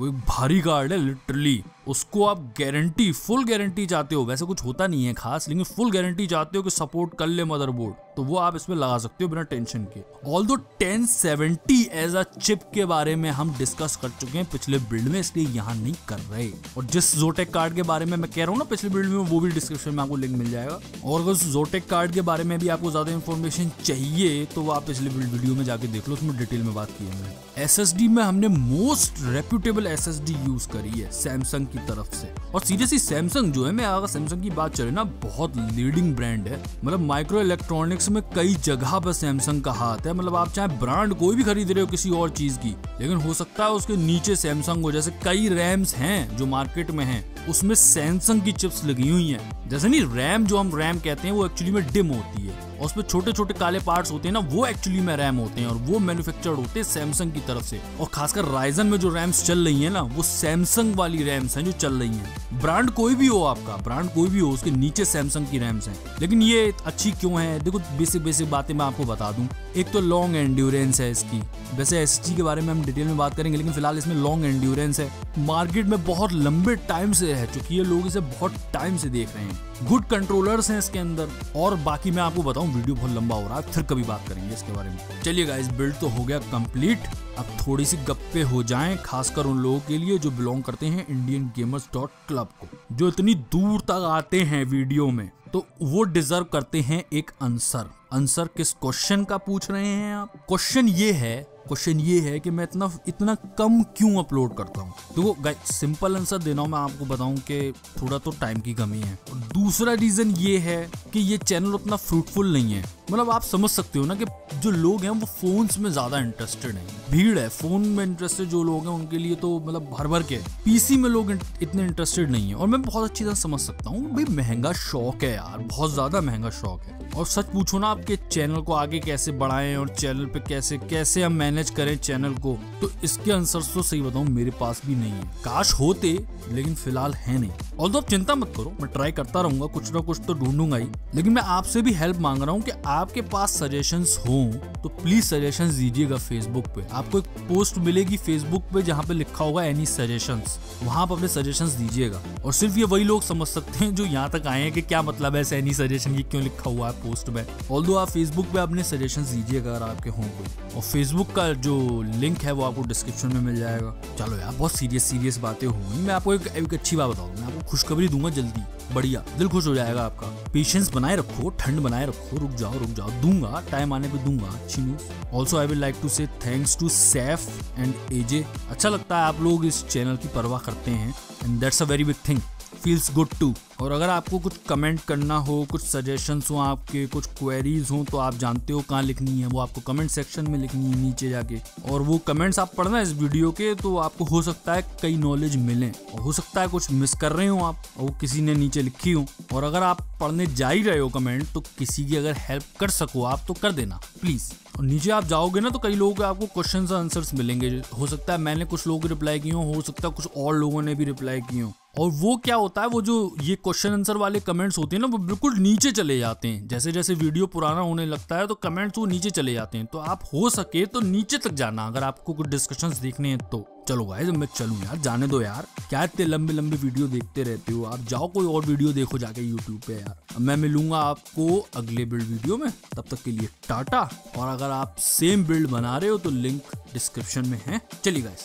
वो एक भारी कार्ड है लिटरली उसको आप गारंटी फुल गारंटी चाहते हो। वैसे कुछ होता नहीं है खास, लेकिन फुल गारंटी चाहते हो कि सपोर्ट कर ले मदरबोर्ड तो वो आप इसमें लगा सकते हो बिना टेंशन के। ऑल दो ten seventy as a chip के बारे में हम डिस्कस कर चुके हैं, पिछले बिल्ड में, इसलिए यहाँ नहीं कर रहे। और जिस जोटेक कार्ड के बारे में मैं कह रहा हूँ ना, पिछले बिल्ड में, वो भी डिस्क्रिप्शन में आपको लिंक मिल जाएगा। और अगर उस जोटेक कार्ड के बारे में भी आपको ज़्यादा इन्फॉर्मेशन चाहिए तो वो आप पिछले बिल्ड वीडियो में जाके देख लो, उसमें डिटेल में बात की है एस में हमने मोस्ट रेप्यूटेबल एस यूज़ करी है सैमसंग की तरफ़ से। और सीरियसली सैमसंग जो है, मैं अगर सैमसंग की बात चले ना, बहुत लीडिंग ब्रांड है। मतलब माइक्रो इलेक्ट्रॉनिक्स में कई जगह पर सैमसंग का हाथ है। मतलब आप चाहे ब्रांड कोई भी खरीद रहे हो किसी और चीज़ की, लेकिन हो सकता है उसके नीचे सैमसंग हो, जैसे कई रैम्स हैं जो मार्केट में हैं, उसमें सैमसंग की चिप्स लगी हुई हैं। जैसे नहीं रैम जो हम रैम कहते हैं, वो एक्चुअली में डिम होती है। और उसमें छोटे छोटे काले पार्ट्स होते हैं ना, वो एक्चुअली में रैम होते हैं और वो मैन्युफैक्चर्ड होते हैं सैमसंग की तरफ़ से। और खासकर राइजन में जो रैम्स चल रही है ना, वो सैमसंग वाली रैम्स हैं जो चल रही हैं। ब्रांड कोई भी हो आपका ब्रांड कोई भी हो, उसके नीचे सैमसंग की रैम्स हैं। लेकिन ये अच्छी क्यों है? देखो बेसिक बेसिक बातें मैं आपको बता दूँ। एक तो लॉन्ग एंड्योरेंस है इसकी। वैसे एस के बारे में हम डिटेल में बात करेंगे, लेकिन फ़िलहाल इसमें लॉन्ग एंड्योरेंस है। मार्केट में बहुत लंबे टाइम से है चूँकि ये लोग इसे बहुत टाइम से देख रहे हैं। गुड कंट्रोलर्स हैं इसके अंदर। और बाकी मैं आपको बताऊँ वीडियो बहुत लंबा हो रहा है, फिर कभी बात करेंगे इसके बारे में। चलिए गाइस बिल्ड तो हो गया कंप्लीट अब थोड़ी सी गप्पे हो जाएँ, खासकर उन लोगों के लिए जो बिलोंग करते हैं इंडियन गेमर्स डॉट क्लब को, जो इतनी दूर तक आते हैं वीडियो में। तो वो डिजर्व करते हैं एक आंसर आंसर किस क्वेश्चन का पूछ रहे हैं आप? क्वेश्चन ये है क्वेश्चन ये है कि मैं इतना इतना कम क्यों अपलोड करता हूँ? तो सिंपल आंसर देना मैं आपको बताऊँ कि थोड़ा तो टाइम की कमी है। दूसरा रीजन ये है कि ये चैनल उतना फ्रूटफुल नहीं है। मतलब आप समझ सकते हो ना कि जो लोग हैं वो फोन्स में ज़्यादा इंटरेस्टेड हैं। भीड़ है फ़ोन में इंटरेस्टेड जो लोग हैं उनके लिए तो मतलब भर भर के। पीसी में लोग इतने इंटरेस्टेड नहीं है। और मैं बहुत अच्छी तरह समझ सकता हूँ, भाई महँगा शौक है यार, बहुत ज़्यादा महँगा शौक है। और सच पूछो ना, आपके चैनल को आगे कैसे बढ़ाएँ और चैनल पे कैसे कैसे हम मैनेज करें चैनल को तो इसके आंसर तो सही बताऊँ, मेरे पास भी नहीं है। काश होते, लेकिन फ़िलहाल है नहीं। और तो आप चिंता मत करो, मैं ट्राई करता रहूँगा, कुछ ना कुछ तो ढूंढूँगा ही। लेकिन मैं आपसे भी हेल्प मांग रहा हूँ कि आपके पास सजेशंस हो तो प्लीज़ सजेशंस दीजिएगा फेसबुक पे। आपको एक पोस्ट मिलेगी फेसबुक पे जहाँ पे लिखा होगा एनी सजेशंस वहाँ आप अपने सजेशंस दीजिएगा। और सिर्फ़ ये वही लोग समझ सकते हैं जो यहाँ तक आए हैं कि क्या मतलब है एनी सजेशन की क्यों लिखा हुआ है पोस्ट में। ऑल दो आप फेसबुक पे अपने सजेशन दीजिएगा अगर आपके हों कोई। और फेसबुक का जो लिंक है वो आपको डिस्क्रिप्शन में मिल जाएगा। चलो यार बहुत सीरियस सीरियस बातें होंगी। मैं आपको एक, एक अच्छी बात बताऊँ। मैं आपको खुशखबरी दूँगा जल्दी। बढ़िया। दिल खुश हो जाएगा आपका। पेशेंस बनाए रखो, ठंड बनाए रखो। रुक जाओ रुक जाओ। दूँगा टाइम आने पे दूँगा news also I will like to say thanks to Saif and AJ अच्छा लगता है आप लोग इस चैनल की परवाह करते हैं and that's a very big thing feels good to और अगर आपको कुछ कमेंट करना हो, कुछ सजेशंस हो आपके, कुछ क्वेरीज हो तो आप जानते हो कहाँ लिखनी है। वो आपको कमेंट सेक्शन में लिखनी है, नीचे जाके। और वो कमेंट्स आप पढ़ना इस वीडियो के तो आपको हो सकता है कई नॉलेज मिले। और हो सकता है कुछ मिस कर रहे हो आप, और वो किसी ने नीचे लिखी हो। और अगर आप पढ़ने जा ही रहे हो कमेंट तो किसी की अगर हेल्प कर सको आप तो कर देना प्लीज़ नीचे आप जाओगे ना तो कई लोगों के आपको क्वेश्चन आंसर्स मिलेंगे। हो सकता है मैंने कुछ लोगों की रिप्लाई किए हो सकता है कुछ और लोगों ने भी रिप्लाई की हो। और वो क्या होता है, वो जो ये क्वेश्चन आंसर वाले कमेंट्स होते हैं ना, वो बिल्कुल नीचे चले जाते हैं। जैसे जैसे वीडियो पुराना होने लगता है तो कमेंट्स वो नीचे चले जाते हैं। तो आप हो सके तो नीचे तक जाना, अगर आपको कुछ डिस्कशंस देखने हैं तो। चलो भाई मैं चलूँ यार, जाने दो यार। क्या इतने लंबे लंबे वीडियो देखते रहते हो आप? जाओ कोई और वीडियो देखो जाके यूट्यूब पे यार। मैं मिलूँगा आपको अगले बिल्ड वीडियो में। तब तक के लिए टाटा। और अगर आप सेम बिल्ड बना रहे हो तो लिंक डिस्क्रिप्शन में है। चलिए गाइस